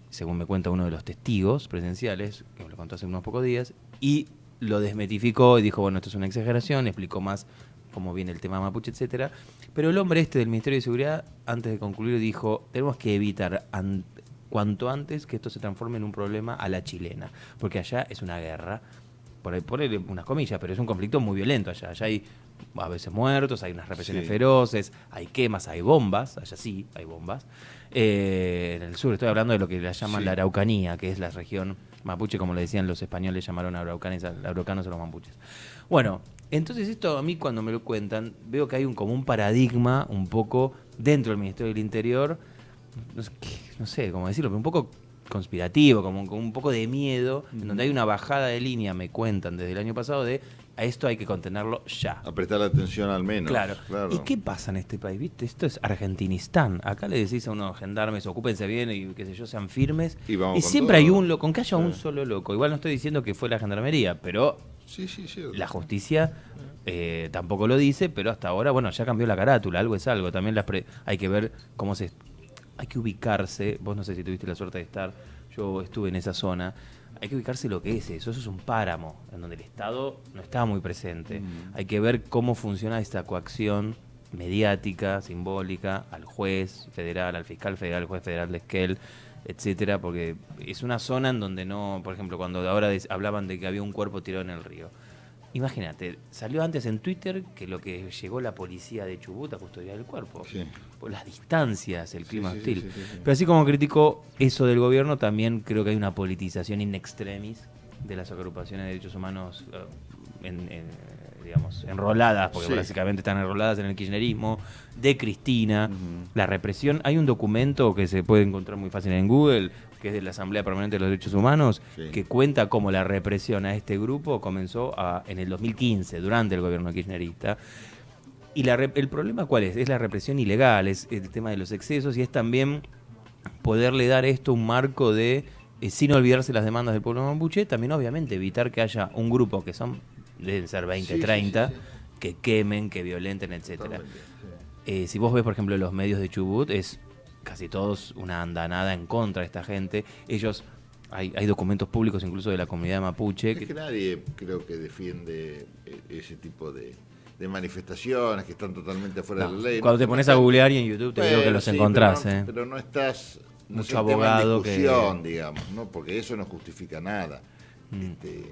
según me cuenta uno de los testigos presenciales, que me lo contó hace unos pocos días, y lo desmetificó y dijo, bueno, esto es una exageración, explicó más cómo viene el tema mapuche, etcétera. Pero el hombre este del Ministerio de Seguridad, antes de concluir, dijo, tenemos que evitar an- cuanto antes que esto se transforme en un problema a la chilena, porque allá es una guerra, por ahí unas comillas, pero es un conflicto muy violento allá. Allá hay a veces muertos, hay unas represiones Sí. feroces, hay quemas, hay bombas, allá sí hay bombas. Eh, en el sur estoy hablando de lo que le llaman Sí. la Araucanía, que es la región mapuche, como le decían los españoles, llamaron araucanes, araucanos a los mapuches. Bueno, entonces esto a mí cuando me lo cuentan, veo que hay un como un paradigma un poco dentro del Ministerio del Interior, no sé, qué- no sé cómo decirlo, pero un poco conspirativo, como con un poco de miedo, en donde hay una bajada de línea, me cuentan desde el año pasado, de a esto hay que contenerlo ya. A prestar atención al menos. Claro. claro. ¿Y qué pasa en este país? ¿Viste? Esto es Argentinistán. Acá le decís a unos gendarmes, ocúpense bien y qué sé yo, sean firmes. Y vamos con siempre todo. hay un loco, con que haya un solo loco. Igual no estoy diciendo que fue la gendarmería, pero Sí, sí, sí. la justicia eh, tampoco lo dice, pero hasta ahora, bueno, ya cambió la carátula, algo es algo. También las pre- hay que ver cómo se... Hay que ubicarse, vos no sé si tuviste la suerte de estar, yo estuve en esa zona, hay que ubicarse lo que es eso, eso es un páramo, en donde el Estado no está muy presente. Hay que ver cómo funciona esta coacción mediática, simbólica, al juez federal, al fiscal federal, al juez federal de Esquel, etcétera, porque es una zona en donde no, por ejemplo, cuando ahora hablaban de que había un cuerpo tirado en el río. Imagínate, salió antes en Twitter que lo que llegó la policía de Chubut a custodiar el cuerpo. Por las distancias, el clima sí, hostil. sí, sí, sí. Pero así como critico eso del gobierno, también creo que hay una politización in extremis de las agrupaciones de derechos humanos eh, en, en, digamos, enroladas, porque Sí. básicamente están enroladas en el kirchnerismo, de Cristina, la represión. Hay un documento que se puede encontrar muy fácil en Google, que es de la Asamblea Permanente de los Derechos Humanos, Sí. que cuenta cómo la represión a este grupo comenzó a- en el 2015, durante el gobierno kirchnerista. Y la el problema cuál es? Es la represión ilegal, es el tema de los excesos y es también poderle dar esto un marco de, eh, sin olvidarse las demandas del pueblo mapuche, también obviamente evitar que haya un grupo que son, deben ser 20, Sí, sí, 30, sí, sí. que quemen, que violenten, etcétera. Eh, si vos ves, por ejemplo, los medios de Chubut, es casi todos una andanada en contra de esta gente. Ellos, hay, hay documentos públicos incluso de la comunidad mapuche. Es que nadie creo que defiende eh, ese tipo de, de manifestaciones que están totalmente fuera No, de la ley. cuando te pones a googlear y en YouTube te digo que los pero encontrás, Pero no, eh. pero no estás... no Mucho tema en abogado que- digamos, ¿no? Porque eso no justifica nada. Mm. Este,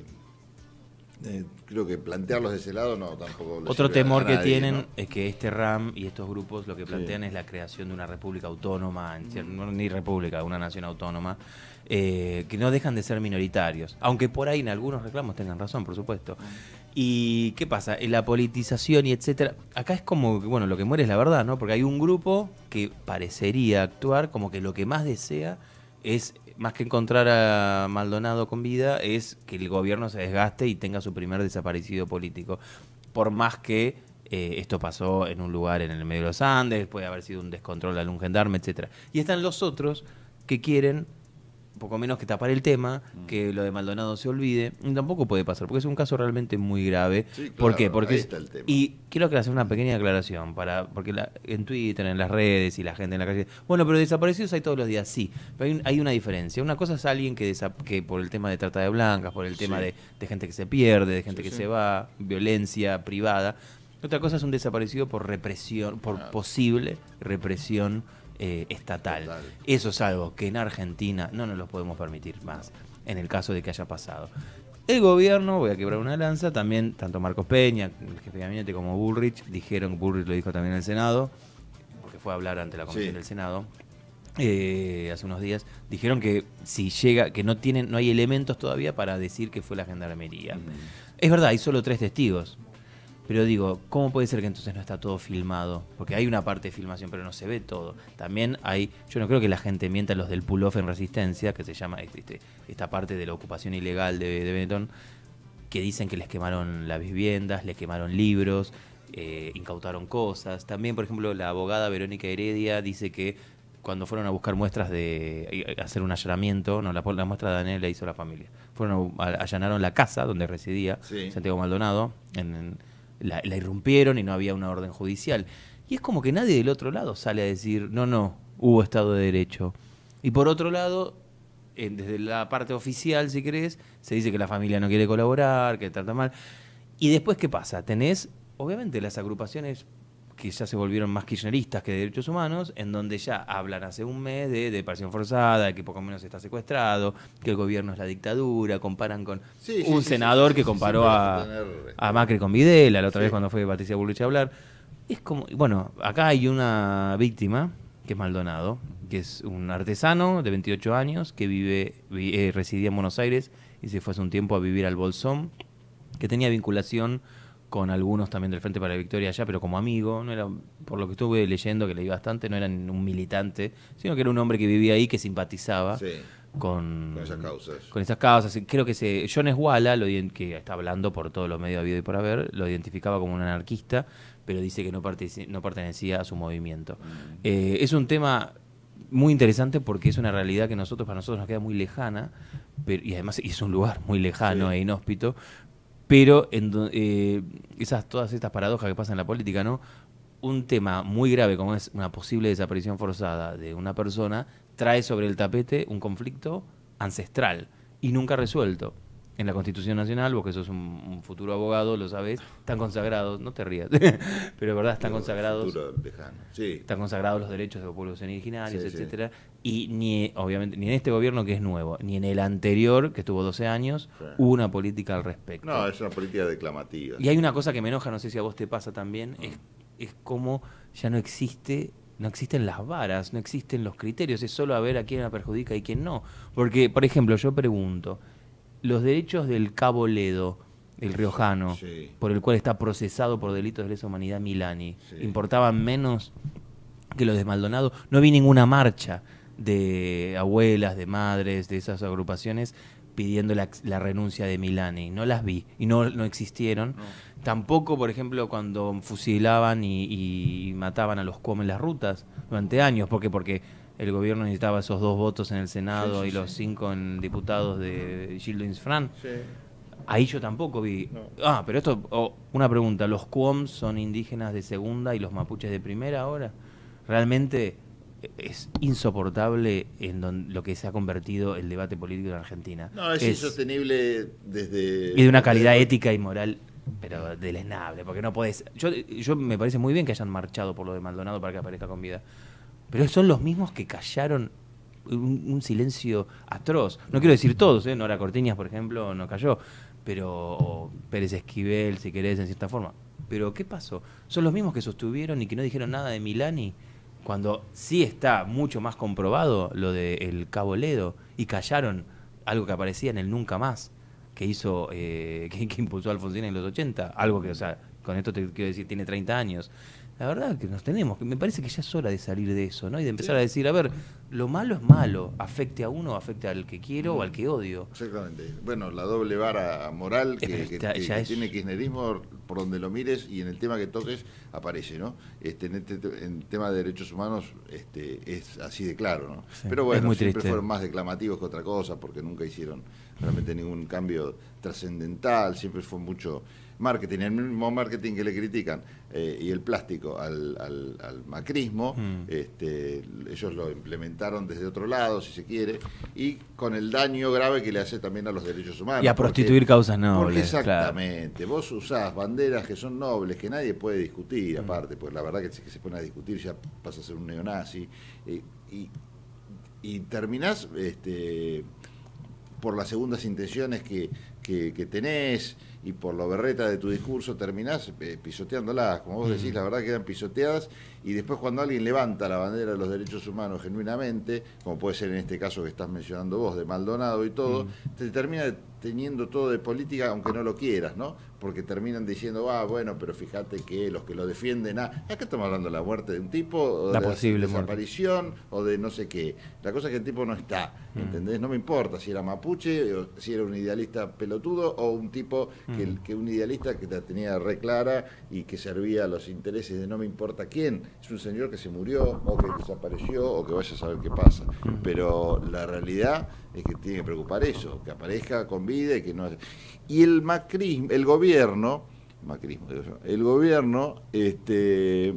eh, creo que plantearlos de ese lado no tampoco Otro temor que nadie, tienen ¿no? es que este RAM y estos grupos lo que Sí. plantean es la creación de una república autónoma, en cier- no, ni república, una nación autónoma, eh, que no dejan de ser minoritarios, aunque por ahí en algunos reclamos tengan razón, por supuesto. ¿Y qué pasa? En la politización y etcétera, acá es como, que, bueno, lo que muere es la verdad, ¿no? Porque hay un grupo que parecería actuar como que lo que más desea es, más que encontrar a Maldonado con vida, es que el gobierno se desgaste y tenga su primer desaparecido político. Por más que eh, esto pasó en un lugar en el medio de los Andes, puede haber sido un descontrol de algún gendarme, etcétera. Y están los otros que quieren poco menos que tapar el tema, Mm. que lo de Maldonado se olvide. Tampoco puede pasar, porque es un caso realmente muy grave. Sí, ¿Por qué? Porque ahí es- está el tema. y quiero que hacer una pequeña aclaración para porque la- en Twitter, en las redes y la gente en la calle, bueno, pero desaparecidos hay todos los días, sí, pero hay, un- hay una diferencia. Una cosa es alguien que, desa- que por el tema de trata de blancas, por el tema Sí. de, de gente que se pierde, de gente Sí, que se va, violencia privada. Otra cosa es un desaparecido por represión, por posible represión eh, estatal. Eso es algo que en Argentina no nos lo podemos permitir más, en el caso de que haya pasado. El gobierno, voy a quebrar una lanza, también tanto Marcos Peña, el jefe de gabinete, como Bullrich, dijeron, Bullrich lo dijo también en el Senado, porque fue a hablar ante la comisión Sí. del Senado, eh, hace unos días, dijeron que si llega, que no tienen, no hay elementos todavía para decir que fue la gendarmería. Es verdad, hay solo tres testigos. Pero digo, ¿cómo puede ser que entonces no está todo filmado? Porque hay una parte de filmación, pero no se ve todo. También hay, yo no creo que la gente mienta los del pull-off en resistencia, que se llama este, este- esta parte de la ocupación ilegal de, de Benetton, que dicen que les quemaron las viviendas, les quemaron libros, eh, incautaron cosas. También, por ejemplo, la abogada Verónica Heredia dice que cuando fueron a buscar muestras de eh, hacer un allanamiento, no, la, la muestra de Daniel la hizo la familia. Fueron a, allanaron la casa donde residía Sí. Santiago Maldonado, en- en- la, irrumpieron y no había una orden judicial. Y es como que nadie del otro lado sale a decir, no, no, hubo Estado de Derecho. Y por otro lado, desde la parte oficial, si querés, se dice que la familia no quiere colaborar, que trata mal. Y después, ¿qué pasa? Tenés, obviamente, las agrupaciones que ya se volvieron más kirchneristas que de derechos humanos, en donde ya hablan hace un mes de desaparición forzada, de que poco menos está secuestrado, que el gobierno es la dictadura, comparan con Sí, un sí, senador sí, que comparó a, vas a tener, a Macri con Videla, la otra vez cuando fue Patricia Bullrich a hablar. Es como, bueno, acá hay una víctima, que es Maldonado, que es un artesano de 28 años que vive, vi- eh, residía en Buenos Aires y se fue hace un tiempo a vivir al Bolsón, que tenía vinculación con algunos también del Frente para la Victoria allá, pero como amigo, no era, por lo que estuve leyendo, que leí bastante, no era un militante, sino que era un hombre que vivía ahí, que simpatizaba Sí. con, Con esas causas. con esas causas. Creo que se, John Esguala, lo, que está hablando por todos los medios habido y por haber, lo identificaba como un anarquista, pero dice que no, pertenecía a su movimiento. Eh, es un tema muy interesante porque es una realidad que nosotros para nosotros nos queda muy lejana, pero, y además es un lugar muy lejano e inhóspito, pero en eh, esas todas estas paradojas que pasan en la política, ¿no? Un tema muy grave como es una posible desaparición forzada de una persona trae sobre el tapete un conflicto ancestral y nunca resuelto. En la Constitución Nacional, vos que sos un, un futuro abogado, lo sabés, están consagrados, no te rías, pero de verdad están consagrados. Sí. están consagrados los derechos de los pueblos originarios, Sí, sí. etcétera, y ni obviamente ni en este gobierno que es nuevo, ni en el anterior que estuvo 12 años hubo una política al respecto. No, es una política declamativa. Y hay una cosa que me enoja, no sé si a vos te pasa también, es, es como ya no existe, no existen las varas, no existen los criterios, es solo a ver a quién la perjudica y quién no. Porque, por ejemplo, yo pregunto, los derechos del Cabo Ledo, el riojano, Sí. por el cual está procesado por delitos de lesa humanidad Milani, importaban menos que los de Maldonado. No vi ninguna marcha de abuelas, de madres, de esas agrupaciones pidiendo la, la renuncia de Milani. No las vi y no, no existieron. Tampoco, por ejemplo, cuando fusilaban y, y mataban a los come en las rutas durante años. ¿Por qué? Porque el gobierno necesitaba esos dos votos en el Senado Sí, sí, y los cinco en diputados de Gildo Fran. Ahí yo tampoco vi. Ah, pero esto, oh, una pregunta, ¿los Cuoms son indígenas de segunda y los mapuches de primera ahora? Realmente es insoportable en don- lo que se ha convertido el debate político en Argentina. No, es, insostenible desde... y de una calidad ética y moral, pero deleznable, porque no podés... Yo, yo me parece muy bien que hayan marchado por lo de Maldonado para que aparezca con vida, pero son los mismos que callaron un, silencio atroz. No quiero decir todos, ¿eh? Nora Cortiñas, por ejemplo, no cayó, pero Pérez Esquivel, si querés, en cierta forma. Pero ¿qué pasó? Son los mismos que sostuvieron y que no dijeron nada de Milani cuando sí está mucho más comprobado lo de el Cabo Ledo y callaron algo que aparecía en el Nunca Más que hizo, eh, que, que impulsó Alfonsín en los 80, algo que, o sea, con esto te quiero decir, tiene 30 años. La verdad que nos tenemos, que me parece que ya es hora de salir de eso, ¿no? Y de empezar a decir, a ver, lo malo es malo, afecte a uno, afecte al que quiero o al que odio. Exactamente. Bueno, la doble vara moral que, pero que- que- ya que es- tiene kirchnerismo por donde lo mires y en el tema que toques aparece, ¿no? Este, en, este, te- en tema de derechos humanos este, es así de claro, ¿no? Sí, Pero bueno, muy siempre triste. fueron más declamativos que otra cosa porque nunca hicieron realmente ningún cambio trascendental, siempre fue mucho marketing, el mismo marketing que le critican eh, y el plástico al, al- al macrismo, Mm. este, ellos lo implementaron desde otro lado, si se quiere, y con el daño grave que le hace también a los derechos humanos. Y a porque- prostituir causas Porque nobles, claro. exactamente, vos usás banderas que son nobles, que nadie puede discutir, aparte, pues la verdad que, si que se pone a discutir ya pasa a ser un neonazi, eh, y, y terminás este, por las segundas intenciones que, que, que tenés y por lo berreta de tu discurso terminás eh, pisoteándolas, como vos decís, la verdad quedan pisoteadas y después cuando alguien levanta la bandera de los derechos humanos genuinamente, como puede ser en este caso que estás mencionando vos, de Maldonado y todo, te termina teniendo todo de política aunque no lo quieras, ¿no? Porque terminan diciendo, ah, bueno, pero fíjate que los que lo defienden, ah, acá estamos hablando de la muerte de un tipo, o La de posible muerte. desaparición, o de no sé qué. La cosa es que el tipo no está, ¿entendés? No me importa si era mapuche, o si era un idealista pelotudo, o un tipo que, Mm. que un idealista que la tenía re clara y que servía a los intereses de no me importa quién. Es un señor que se murió, o que desapareció, o que vaya a saber qué pasa. Pero la realidad es que tiene que preocupar eso, que aparezca con vida y que no... Y el macrismo, el gobierno, macrismo, digo yo, el gobierno este,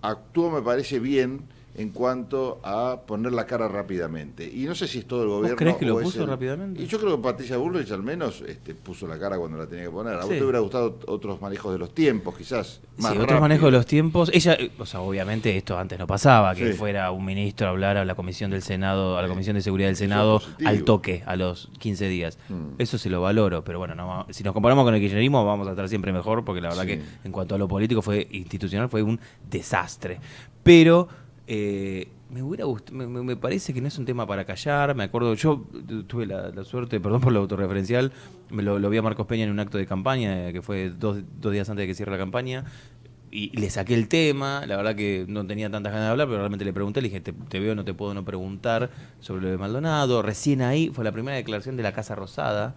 actuó, me parece bien, en cuanto a poner la cara rápidamente. Y no sé si es todo el gobierno. crees que lo puso el- rápidamente? Y yo creo que Patricia Bullrich al menos este, puso la cara cuando la tenía que poner. A vos te hubiera gustado otros manejos de los tiempos, quizás. Más sí, otro rápido. manejo de los tiempos. Ella, o sea, obviamente esto antes no pasaba, que Sí. fuera un ministro a hablar a la comisión del Senado, a la comisión de seguridad del es Senado al toque, a los 15 días. Mm. Eso se lo valoro, pero bueno, no, si nos comparamos con el kirchnerismo vamos a estar siempre mejor, porque la verdad que en cuanto a lo político fue institucional fue un desastre. Pero eh, me hubiera gust- me, parece que no es un tema para callar. Me acuerdo, yo tuve la, suerte, perdón por lo autorreferencial, me lo, vi a Marcos Peña en un acto de campaña, que fue dos, dos días antes de que cierre la campaña. Y le saqué el tema, la verdad que no tenía tantas ganas de hablar, pero realmente le pregunté, le dije, te, te veo, no te puedo no preguntar sobre lo de Maldonado. Recién ahí fue la primera declaración de la Casa Rosada.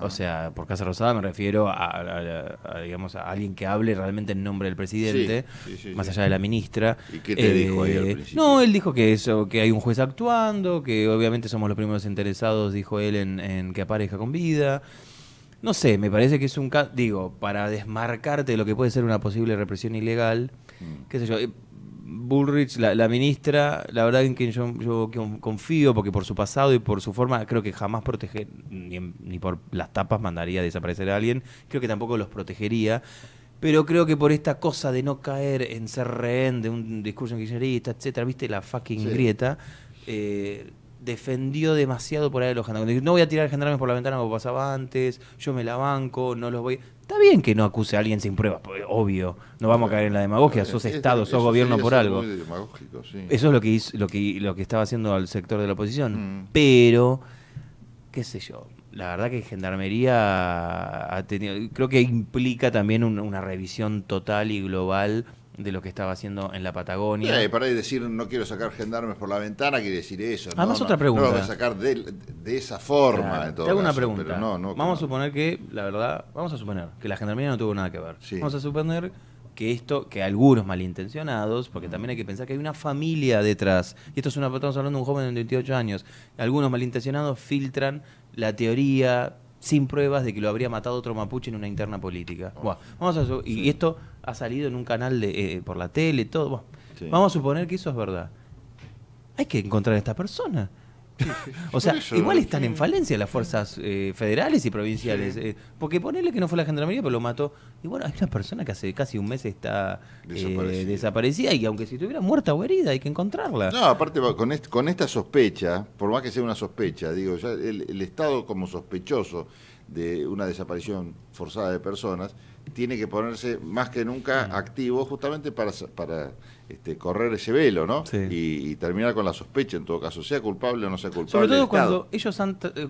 O sea, por Casa Rosada me refiero a, a- a- digamos, a alguien que hable realmente en nombre del presidente, Sí, sí, sí, más allá de la ministra. ¿Y qué te dijo ahí al Eh, principio? No, él dijo que eso, que hay un juez actuando, que obviamente somos los primeros interesados, dijo él, en, en que aparezca con vida. No sé, me parece que es un caso, digo, para desmarcarte de lo que puede ser una posible represión ilegal, Mm. qué sé yo. Bullrich, la, la ministra, la verdad en quien yo, yo con- confío, porque por su pasado y por su forma, creo que jamás protege, ni, en- ni por las tapas mandaría a desaparecer a alguien, creo que tampoco los protegería. Pero creo que por esta cosa de no caer en ser rehén de un discurso kirchnerista, etcétera, viste la fucking Sí. grieta, eh, defendió demasiado por ahí a los gendarmes. No voy a tirar gendarmes por la ventana como pasaba antes, yo me la banco, no los voy. Está bien que no acuse a alguien sin pruebas, obvio, no vamos a caer en la demagogia, sos Es- Estado, sos gobierno por algo. Eso es lo que hizo, lo que lo que estaba haciendo al sector de la oposición. Mm. Pero, qué sé yo, la verdad que Gendarmería ha tenido, creo que implica también un- una revisión total y global de lo que estaba haciendo en la Patagonia. Eh, para decir no quiero sacar gendarmes por la ventana quiere decir eso. Además, No, otra pregunta. No lo voy a sacar de, de esa forma. Claro. en todo Te hago una pregunta. no, vamos a suponer que, la verdad, vamos a suponer que la gendarmería no tuvo nada que ver. Vamos a suponer que esto, que algunos malintencionados, porque también hay que pensar que hay una familia detrás, y esto es una, estamos hablando de un joven de 28 años, algunos malintencionados filtran la teoría sin pruebas de que lo habría matado otro mapuche en una interna política. Buah, vamos a y esto ha salido en un canal de, eh, por la tele, todo. Sí. Vamos a suponer que eso es verdad. Hay que encontrar a esta persona. O sea, eso, igual están en falencia las fuerzas eh, federales y provinciales. eh, porque ponerle que no fue la gendarmería, pero lo mató. Y bueno, hay una persona que hace casi un mes está eh, Desaparecida. y aunque si estuviera muerta o herida, hay que encontrarla. No, aparte con, est- con esta sospecha, por más que sea una sospecha, digo, ya el, el Estado como sospechoso de una desaparición forzada de personas tiene que ponerse más que nunca activo justamente para, para este, correr ese velo, ¿no? Y, y terminar con la sospecha en todo caso, sea culpable o no sea culpable. Sobre todo cuando ellos han eh,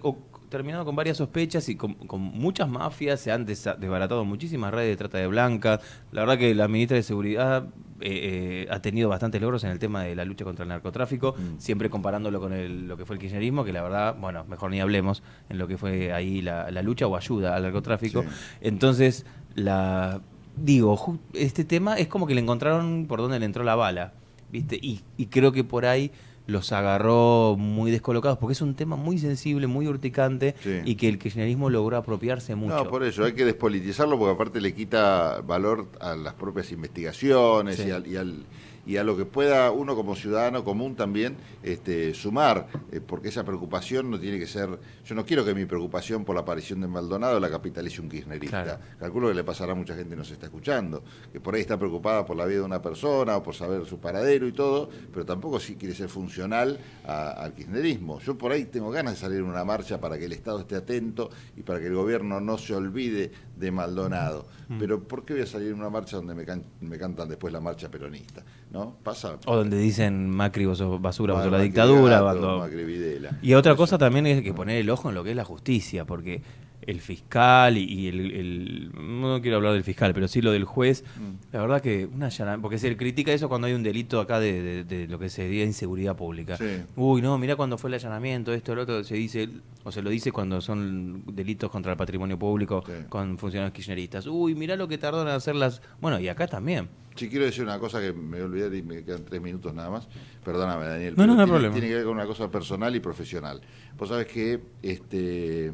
terminado con varias sospechas y con, con muchas mafias, se han desbaratado muchísimas redes de trata de blancas. La verdad que la ministra de Seguridad eh, eh, ha tenido bastantes logros en el tema de la lucha contra el narcotráfico, Mm. siempre comparándolo con el- lo que fue el kirchnerismo, que la verdad, bueno, mejor ni hablemos en lo que fue ahí la, la lucha o ayuda al narcotráfico. Entonces, la digo, este tema es como que le encontraron por donde le entró la bala, ¿viste? Y, y creo que por ahí los agarró muy descolocados, porque es un tema muy sensible, muy urticante, Sí. y que el kirchnerismo logró apropiarse mucho. No, por eso hay que despolitizarlo porque aparte le quita valor a las propias investigaciones Sí. y, al- y al- y a lo que pueda uno como ciudadano común también este, sumar, eh, porque esa preocupación no tiene que ser, yo no quiero que mi preocupación por la aparición de Maldonado la capitalice un kirchnerista. Claro. Calculo que le pasará a mucha gente que nos está escuchando, que por ahí está preocupada por la vida de una persona o por saber su paradero y todo, pero tampoco si quiere ser funcional a- al kirchnerismo. Yo por ahí tengo ganas de salir en una marcha para que el Estado esté atento y para que el gobierno no se olvide de Maldonado. Mm. Pero ¿por qué voy a salir en una marcha donde me, can- me cantan después la marcha peronista? ¿No? Pasa. O donde dicen Macri vos sos basura, vos sos la Macri dictadura. gato, cuando- Macri Videla. Y otra cosa también es que poner el ojo en lo que es la justicia, porque el fiscal y, y el, el- No quiero hablar del fiscal, pero sí lo del juez. Mm. La verdad que una allana- Porque se critica eso cuando hay un delito acá de, de- de lo que se diría inseguridad pública. Sí. Uy, no, mira cuando fue el allanamiento, esto, lo otro. Se dice. O se lo dice cuando son delitos contra el patrimonio público con funcionarios kirchneristas. Uy, mira lo que tardó en hacer las. Bueno, y acá también. Sí, quiero decir una cosa que me voy a olvidar y me quedan tres minutos nada más. Perdóname, Daniel. No, no, no tiene, problema. tiene que ver con una cosa personal y profesional. Vos sabés que este,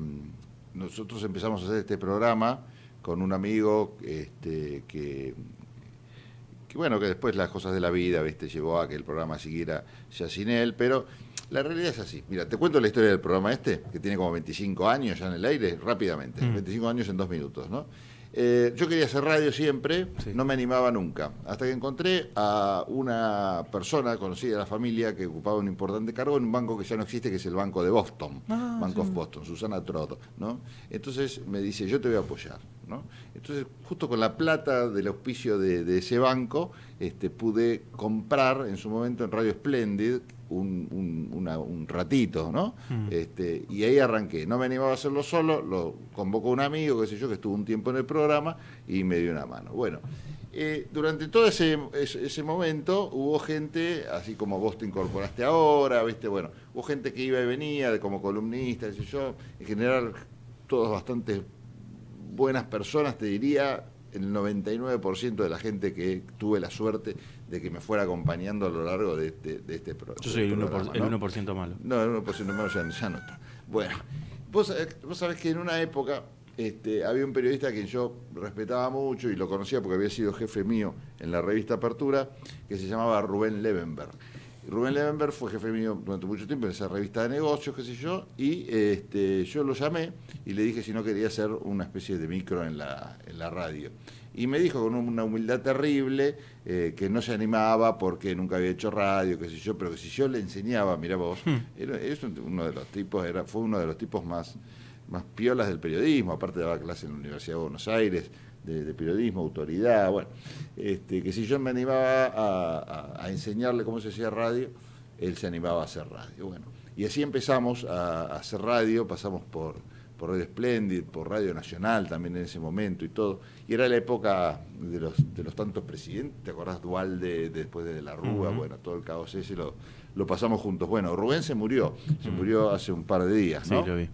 nosotros empezamos a hacer este programa con un amigo este, que, que, bueno, que después las cosas de la vida, ¿viste? Llevó a que el programa siguiera ya sin él, pero la realidad es así. Mira, te cuento la historia del programa este, que tiene como 25 años ya en el aire, rápidamente. Mm. 25 años en dos minutos, ¿no? Eh, yo quería hacer radio siempre, no me animaba nunca, hasta que encontré a una persona conocida de la familia que ocupaba un importante cargo en un banco que ya no existe, que es el Banco de Boston, Ah, Bank sí. of Boston, Susana Trotto, ¿no? Entonces me dice, yo te voy a apoyar, ¿no? Entonces, justo con la plata del auspicio de, de ese banco, este, pude comprar en su momento en Radio Splendid un, un- una- un ratito, ¿no? Mm. Este, y ahí arranqué. No me animaba a hacerlo solo, lo convocó un amigo, qué sé yo, que estuvo un tiempo en el programa y me dio una mano. Bueno, eh, durante todo ese, ese, ese momento hubo gente, así como vos te incorporaste ahora, ¿viste? Bueno, hubo gente que iba y venía de como columnista, qué sé yo, en general todos bastante buenas personas, te diría el 99% de la gente que tuve la suerte de que me fuera acompañando a lo largo de este, de este pro- Yo soy el del 1%, programa, el ¿no? 1% malo. No, el 1% malo ya, ya no está. Bueno, vos, sabés- vos sabés que en una época este, había un periodista a quien yo respetaba mucho y lo conocía porque había sido jefe mío en la revista Apertura, que se llamaba Rubén Levenberg. Rubén Levenberg fue jefe mío durante mucho tiempo en esa revista de negocios, qué sé yo, y este, yo lo llamé y le dije si no quería hacer una especie de micro en la, en la radio. Y me dijo con una humildad terrible eh, que no se animaba porque nunca había hecho radio, qué sé yo, pero que si yo le enseñaba, mira vos, era, es un- uno de los tipos, era, fue uno de los tipos más, más piolas del periodismo, aparte daba clase en la Universidad de Buenos Aires, de, de periodismo, autoridad, bueno, este, que si yo me animaba a, a- a enseñarle cómo se hacía radio, él se animaba a hacer radio. Bueno, y así empezamos a, a hacer radio, pasamos por, por Radio Splendid, por Radio Nacional también en ese momento y todo. Y era la época de los, de los tantos presidentes, ¿te acordás? Dualde, después de la Rúa, bueno, todo el caos ese lo, lo pasamos juntos. Bueno, Rubén se murió, se murió hace un par de días, Sí, ¿no? lo vi.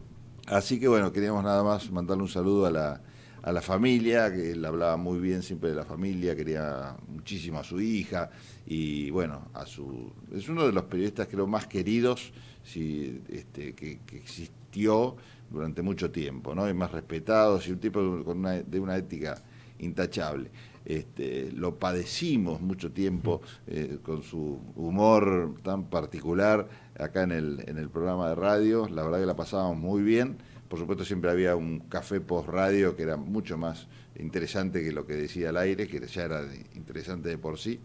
Así que bueno, queríamos nada más mandarle un saludo a la, a la familia, que él hablaba muy bien siempre de la familia, quería muchísimo a su hija y bueno, a su es uno de los periodistas creo más queridos sí, este, que, que existió durante mucho tiempo, ¿no? Y más respetados y un tipo con una, de una ética intachable. Este, lo padecimos mucho tiempo eh, con su humor tan particular acá en el, en el programa de radio. La verdad que la pasábamos muy bien. Por supuesto siempre había un café post radio que era mucho más interesante que lo que decía al aire, que ya era interesante de por sí.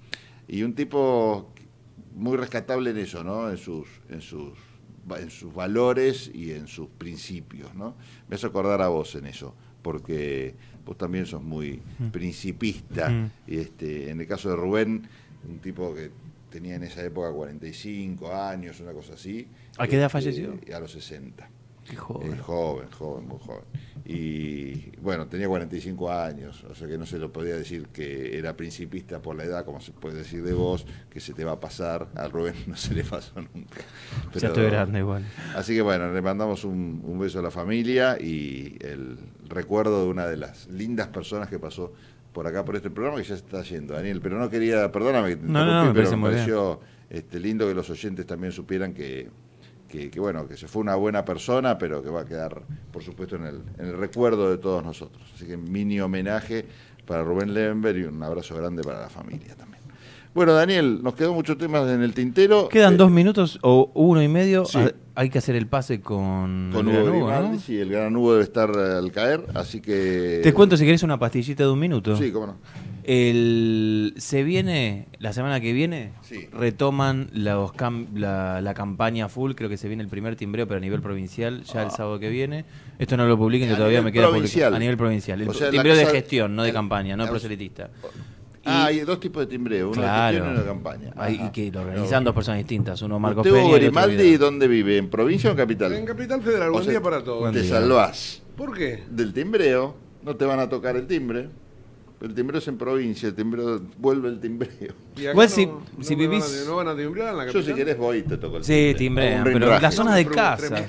Y un tipo muy rescatable en eso, ¿no? En sus, en sus, en sus valores y en sus principios, ¿no? Me hace acordar a vos en eso, porque vos también sos muy Mm. principista. Mm. Y este, en el caso de Rubén, un tipo que tenía en esa época 45 años, una cosa así. ¿A qué edad este, falleció? A los 60. Qué joven. Eh, joven, joven, muy joven. Y bueno, tenía 45 años, o sea que no se lo podía decir que era principista por la edad, como se puede decir de vos, que se te va a pasar. A Rubén no se le pasó nunca. Ya estoy grande igual. Así que bueno, le mandamos un, un beso a la familia y el recuerdo de una de las lindas personas que pasó por acá por este programa que ya se está yendo, Daniel. Pero no quería, perdóname que te No, no, no, interrumpí, me pero me pareció este, lindo que los oyentes también supieran que, que, que, bueno, que se fue una buena persona, pero que va a quedar, por supuesto, en el, en el recuerdo de todos nosotros. Así que mini homenaje para Rubén Lember y un abrazo grande para la familia también. Bueno, Daniel, nos quedó muchos temas en el tintero. Quedan Eh, dos minutos o uno y medio. Sí. Ah, Hay que hacer el pase con, Con el Hugo Gran Hugo, sí, el gran Hugo debe estar al caer, así que... Te cuento si querés una pastillita de un minuto. Sí, cómo no. El, se viene, la semana que viene, Sí. retoman los cam- la, la campaña full, creo que se viene el primer timbreo, pero a nivel provincial, ya el sábado que viene. Esto no lo publiquen, que todavía me queda provincial. publicar. A nivel provincial. El O sea, la timbreo de gestión, no de el- campaña, no el- proselitista. Ah, hay dos tipos de timbreo, uno de gestión y uno de campaña. Hay- y que lo organizan dos personas distintas, uno Marco ¿Usted, Peña y Grimaldi, dónde vive? ¿En provincia o en capital? En Capital Federal, O buen sea, día para todos. Te salvás. ¿Por qué? Del timbreo, no te van a tocar el timbre. El timbreo es en provincia, el timbreo vuelve el timbreo. Igual no- si- no si me van vivís- a- ¿No van a timbrar en la Yo capital? si querés voy y te toco el Sí, timbre. timbrean, Hago un pero rinraje. la zona de No casa.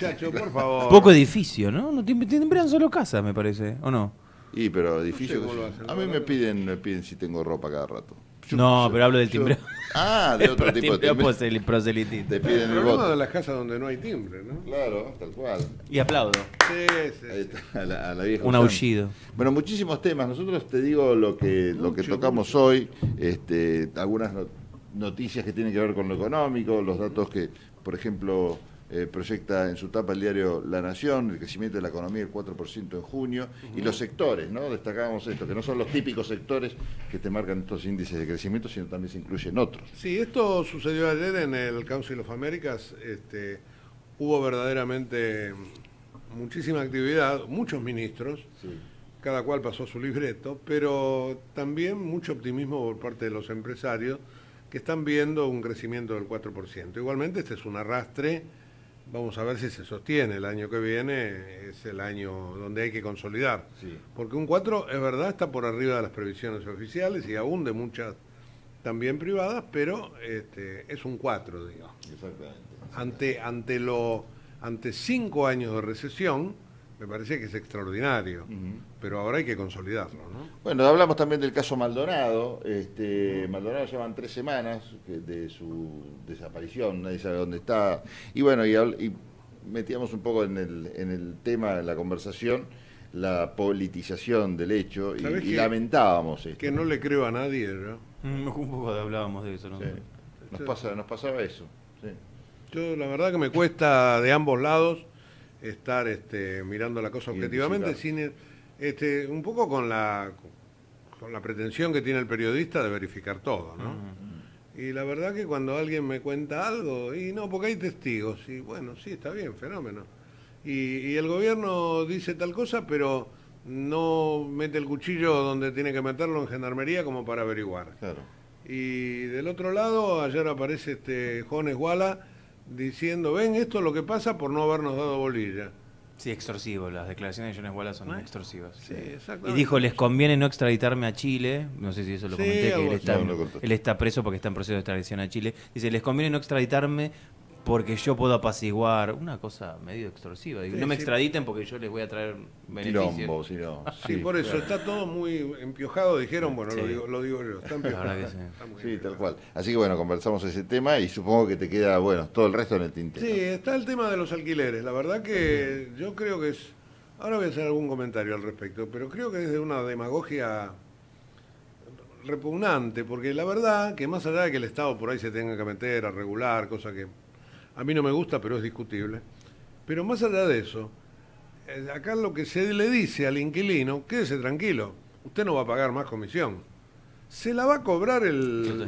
Poco edificio, ¿no? No tim- timbrean solo casa, me parece, ¿o no? Y pero edificio cómo que lo sí. hacen, A mí me piden, me piden si tengo ropa cada rato. Yo- No, yo- pero hablo del timbreo. Ah, de otro tipo de timbre. prosel- proselitista. Te El piden el problema voto. de las casas donde no hay timbre, ¿no? Claro, tal cual. Y aplaudo. Sí, sí. Ahí está, a la, a la vieja Un aullido. Bueno, muchísimos temas. Nosotros te digo lo que lo que tocamos hoy, este, algunas no- noticias que tienen que ver con lo económico, los datos que, por ejemplo, eh, proyecta en su tapa el diario La Nación, el crecimiento de la economía del 4% en junio, y los sectores, ¿no? Destacábamos esto, que no son los típicos sectores que te marcan estos índices de crecimiento, sino también se incluyen otros. Sí, esto sucedió ayer en el Council of Americas. Este, hubo verdaderamente muchísima actividad, muchos ministros, cada cual pasó su libreto, pero también mucho optimismo por parte de los empresarios que están viendo un crecimiento del 4%. Igualmente este es un arrastre, vamos a ver si se sostiene. El año que viene es el año donde hay que consolidar. Porque un 4, es verdad, está por arriba de las previsiones oficiales y aún de muchas también privadas, pero este, es un 4, digamos. Exactamente. Ante, ante, lo, ante cinco años de recesión, me parece que es extraordinario, pero ahora hay que consolidarlo, ¿no? Bueno, hablamos también del caso Maldonado. Este, Maldonado llevan tres semanas de su desaparición, nadie sabe dónde está. Y bueno, y, metíamos un poco en el, en el tema, en la conversación, la politización del hecho y, ¿Sabés y que- lamentábamos esto. Que no le creo a nadie, ¿no? Mm, Un poco hablábamos de eso, ¿no? Sí. Nos, pasa, nos pasaba eso. sí. Yo la verdad que me cuesta de ambos lados estar este, mirando la cosa objetivamente, sin este, un poco con la con la pretensión que tiene el periodista de verificar todo, ¿no? Y la verdad que cuando alguien me cuenta algo, y no, porque hay testigos, y bueno, sí, está bien, fenómeno. Y, y el gobierno dice tal cosa, pero no mete el cuchillo donde tiene que meterlo en gendarmería como para averiguar. Claro. Y del otro lado, ayer aparece este Jones Guala diciendo, ven, esto es lo que pasa por no habernos dado bolilla. Sí, extorsivo. Las declaraciones de Jones Wallace son extorsivas. Sí, Y exactamente. dijo, les conviene no extraditarme a Chile. No sé si eso lo Sí, comenté, que él está, No, no contaste. él está preso porque está en proceso de extradición a Chile. Dice, les conviene no extraditarme porque yo puedo apaciguar. Una cosa medio extorsiva. Digo, Sí, no me sí. extraditen porque yo les voy a traer beneficios. Quilombo, si no. Sí, por eso, está todo muy empiojado, dijeron, bueno, lo, digo, lo digo yo, está empiojado. verdad que sí. Está muy Sí, tal cual. Así que bueno, conversamos ese tema y supongo que te queda, bueno, todo el resto en el tintero. Sí, está el tema de los alquileres. La verdad que yo creo que es. Ahora voy a hacer algún comentario al respecto, pero creo que es de una demagogia repugnante, porque la verdad que más allá de que el Estado por ahí se tenga que meter a regular, cosa que a mí no me gusta, pero es discutible, pero más allá de eso, eh, acá lo que se le dice al inquilino, quédese tranquilo, usted no va a pagar más comisión. Se la va a cobrar el,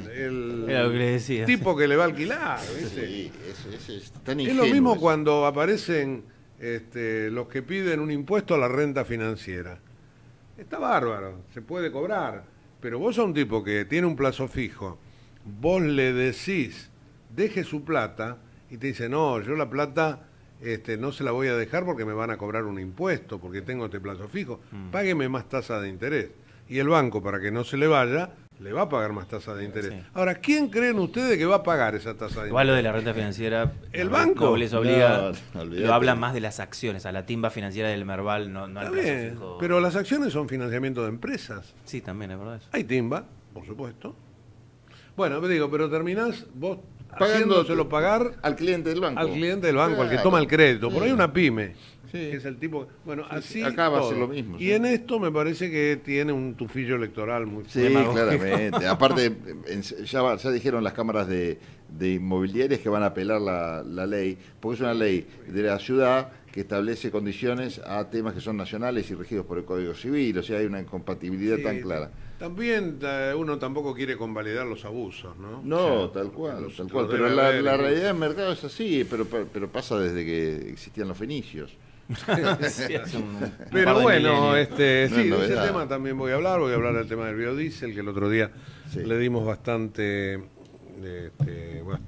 tipo que le va a alquilar. ¿viste? Sí, es, es- es tan Es lo mismo eso. cuando aparecen este, los que piden un impuesto a la renta financiera. Está bárbaro, se puede cobrar, pero vos a un tipo que tiene un plazo fijo, vos le decís, deje su plata, y te dice, no, yo la plata este, no se la voy a dejar porque me van a cobrar un impuesto, porque tengo este plazo fijo. Págueme más tasa de interés. Y el banco, para que no se le vaya, le va a pagar más tasa de interés. Ahora, ¿quién creen ustedes que va a pagar esa tasa de Igual lo de interés? la renta financiera. ¿El banco? les obliga. No, lo hablan más de las acciones, a la timba financiera del Merval, no, no al plazo fijo. pero las acciones son financiamiento de empresas. Sí, también, es verdad. eso. Hay timba, por supuesto. Bueno, me digo, pero terminás vos haciéndoselo pagar al cliente del banco. al cliente del banco, al que toma el crédito. Por ahí una pyme, Sí. que es el tipo... Bueno, así acá va a ser lo mismo, Y en esto me parece que tiene un tufillo electoral muy Sí, claramente. Aparte, ya, va- ya dijeron las cámaras de, de inmobiliarias que van a apelar la, la ley, porque es una ley de la ciudad que establece condiciones a temas que son nacionales y regidos por el Código Civil, o sea, hay una incompatibilidad tan clara. También eh, uno tampoco quiere convalidar los abusos, ¿no? No, O sea, tal cual, los- tal cual. Pero la, haber, la y- realidad del mercado es así, pero, pero pasa desde que existían los fenicios. Sí, un- Pero bueno, este, No sí, es de ese tema también voy a hablar, voy a hablar del tema del biodiesel, que el otro día le dimos bastante, este, bueno,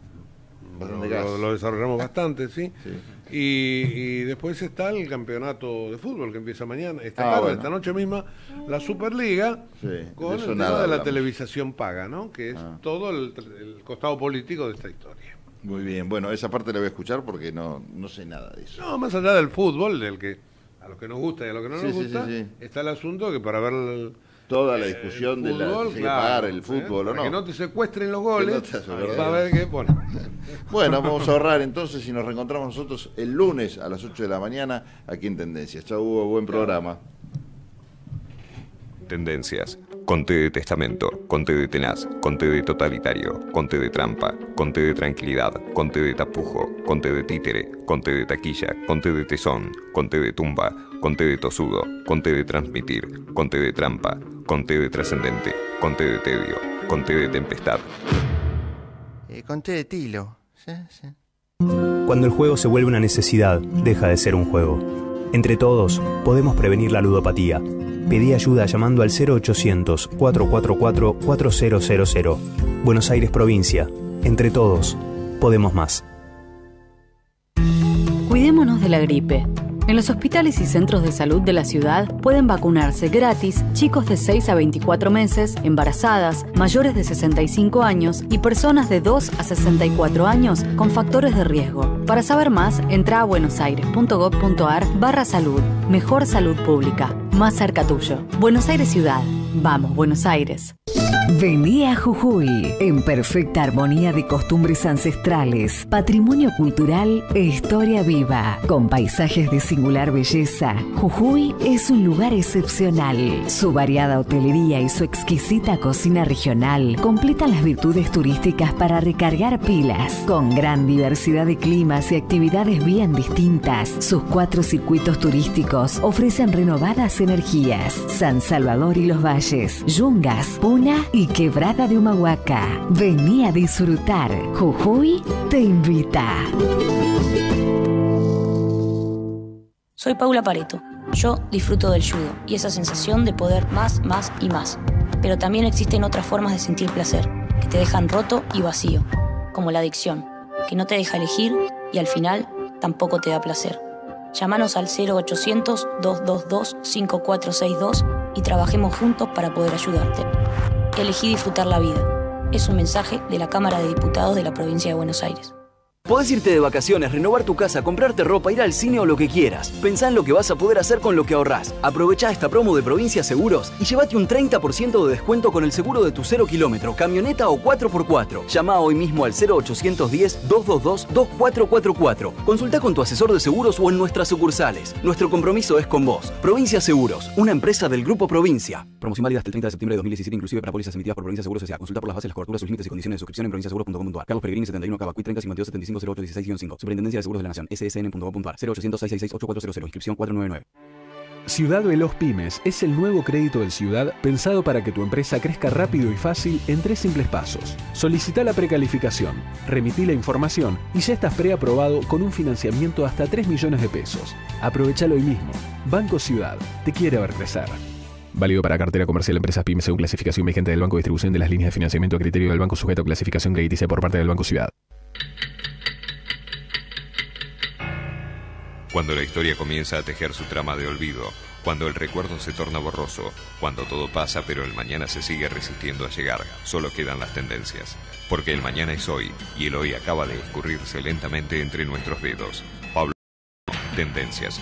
lo- lo desarrollamos bastante, ¿sí? Sí. Y, y después está el campeonato de fútbol que empieza mañana, esta Ah, tarde, bueno. esta noche misma, la Superliga, Sí, con el tema de la hablamos. televisación paga, ¿no? Que es Ah. todo el, el costado político de esta historia. Muy bien, bueno, esa parte la voy a escuchar porque no, no sé nada de eso. No, más allá del fútbol, del que a los que nos gusta y a los que no Sí, nos sí, gusta, está el asunto que para ver el, Toda la el discusión de la fútbol, si hay que claro, pagar el ¿eh? fútbol o no. Que no te secuestren los goles, no para ver qué pone. Bueno, vamos a ahorrar entonces y nos reencontramos nosotros el lunes a las 8 de la mañana aquí en Tendencias. Chau, Hugo, buen programa. Tendencias. Conté de testamento, conté de tenaz, conté de totalitario, conté de trampa, conté de tranquilidad, conté de tapujo, conté de títere, conté de taquilla, conté de tesón, conté de tumba, conté de tosudo, conté de transmitir, conté de trampa, conté de trascendente, conté de tedio, conté de tempestad. Eh, conté de tilo. Sí, sí. Cuando el juego se vuelve una necesidad, deja de ser un juego. Entre todos, podemos prevenir la ludopatía. Pedí ayuda llamando al 0800-444-4000. Buenos Aires Provincia. Entre todos, podemos más. Cuidémonos de la gripe. En los hospitales y centros de salud de la ciudad pueden vacunarse gratis chicos de 6 a 24 meses, embarazadas, mayores de 65 años y personas de 2 a 64 años con factores de riesgo. Para saber más, entra a buenosaires.gov.ar barra salud. Mejor salud pública. Más cerca tuyo. Buenos Aires Ciudad. Vamos, Buenos Aires. Vení a Jujuy, en perfecta armonía de costumbres ancestrales, patrimonio cultural e historia viva, con paisajes de singular belleza. Jujuy es un lugar excepcional. Su variada hotelería y su exquisita cocina regional completan las virtudes turísticas para recargar pilas. Con gran diversidad de climas y actividades bien distintas, sus cuatro circuitos turísticos ofrecen renovadas energías. San Salvador y los Valles, Yungas, Puna y Quebrada de Humahuaca. Vení a disfrutar. Jujuy te invita. Soy Paula Pareto. Yo disfruto del judo y esa sensación de poder más, más y más. Pero también existen otras formas de sentir placer, que te dejan roto y vacío, como la adicción, que no te deja elegir y al final tampoco te da placer. Llámanos al 0800-222-5462 y trabajemos juntos para poder ayudarte. Elegí disfrutar la vida. Es un mensaje de la Cámara de Diputados de la Provincia de Buenos Aires. Podés irte de vacaciones, renovar tu casa, comprarte ropa, ir al cine o lo que quieras. Pensá en lo que vas a poder hacer con lo que ahorrás. Aprovechá esta promo de Provincia Seguros y llévate un 30% de descuento con el seguro de tu cero kilómetro, camioneta o 4x4. Llama hoy mismo al 0810-222-2444. Consulta con tu asesor de seguros o en nuestras sucursales. Nuestro compromiso es con vos. Provincia Seguros, una empresa del Grupo Provincia. Promoción válida hasta el 30 de septiembre de 2017, inclusive para pólizas emitidas por Provincia Seguros S.A. Consulta por las bases, las coberturas, sus límites y condiciones de suscripción en provinciaseguros.com.ar. Carlos Peregrini, 71, Cabacuy, 30, 52, 75, 08, 16, 5. Superintendencia de Seguros de la Nación, ssn.gov.ar. 0800 666 8400. Inscripción 499. Ciudad Veloz Pymes es el nuevo crédito del Ciudad pensado para que tu empresa crezca rápido y fácil en tres simples pasos. Solicita la precalificación, remití la información y ya estás preaprobado con un financiamiento hasta 3 millones de pesos. Aprovechalo hoy mismo. Banco Ciudad, te quiere ver crecer. Válido para cartera comercial Empresas Pymes según clasificación vigente del Banco de Distribución de las líneas de financiamiento a criterio del Banco sujeto a clasificación crediticia por parte del Banco Ciudad. Cuando la historia comienza a tejer su trama de olvido, cuando el recuerdo se torna borroso, cuando todo pasa pero el mañana se sigue resistiendo a llegar, solo quedan las tendencias. Porque el mañana es hoy y el hoy acaba de escurrirse lentamente entre nuestros dedos. Pablo, Tendencias.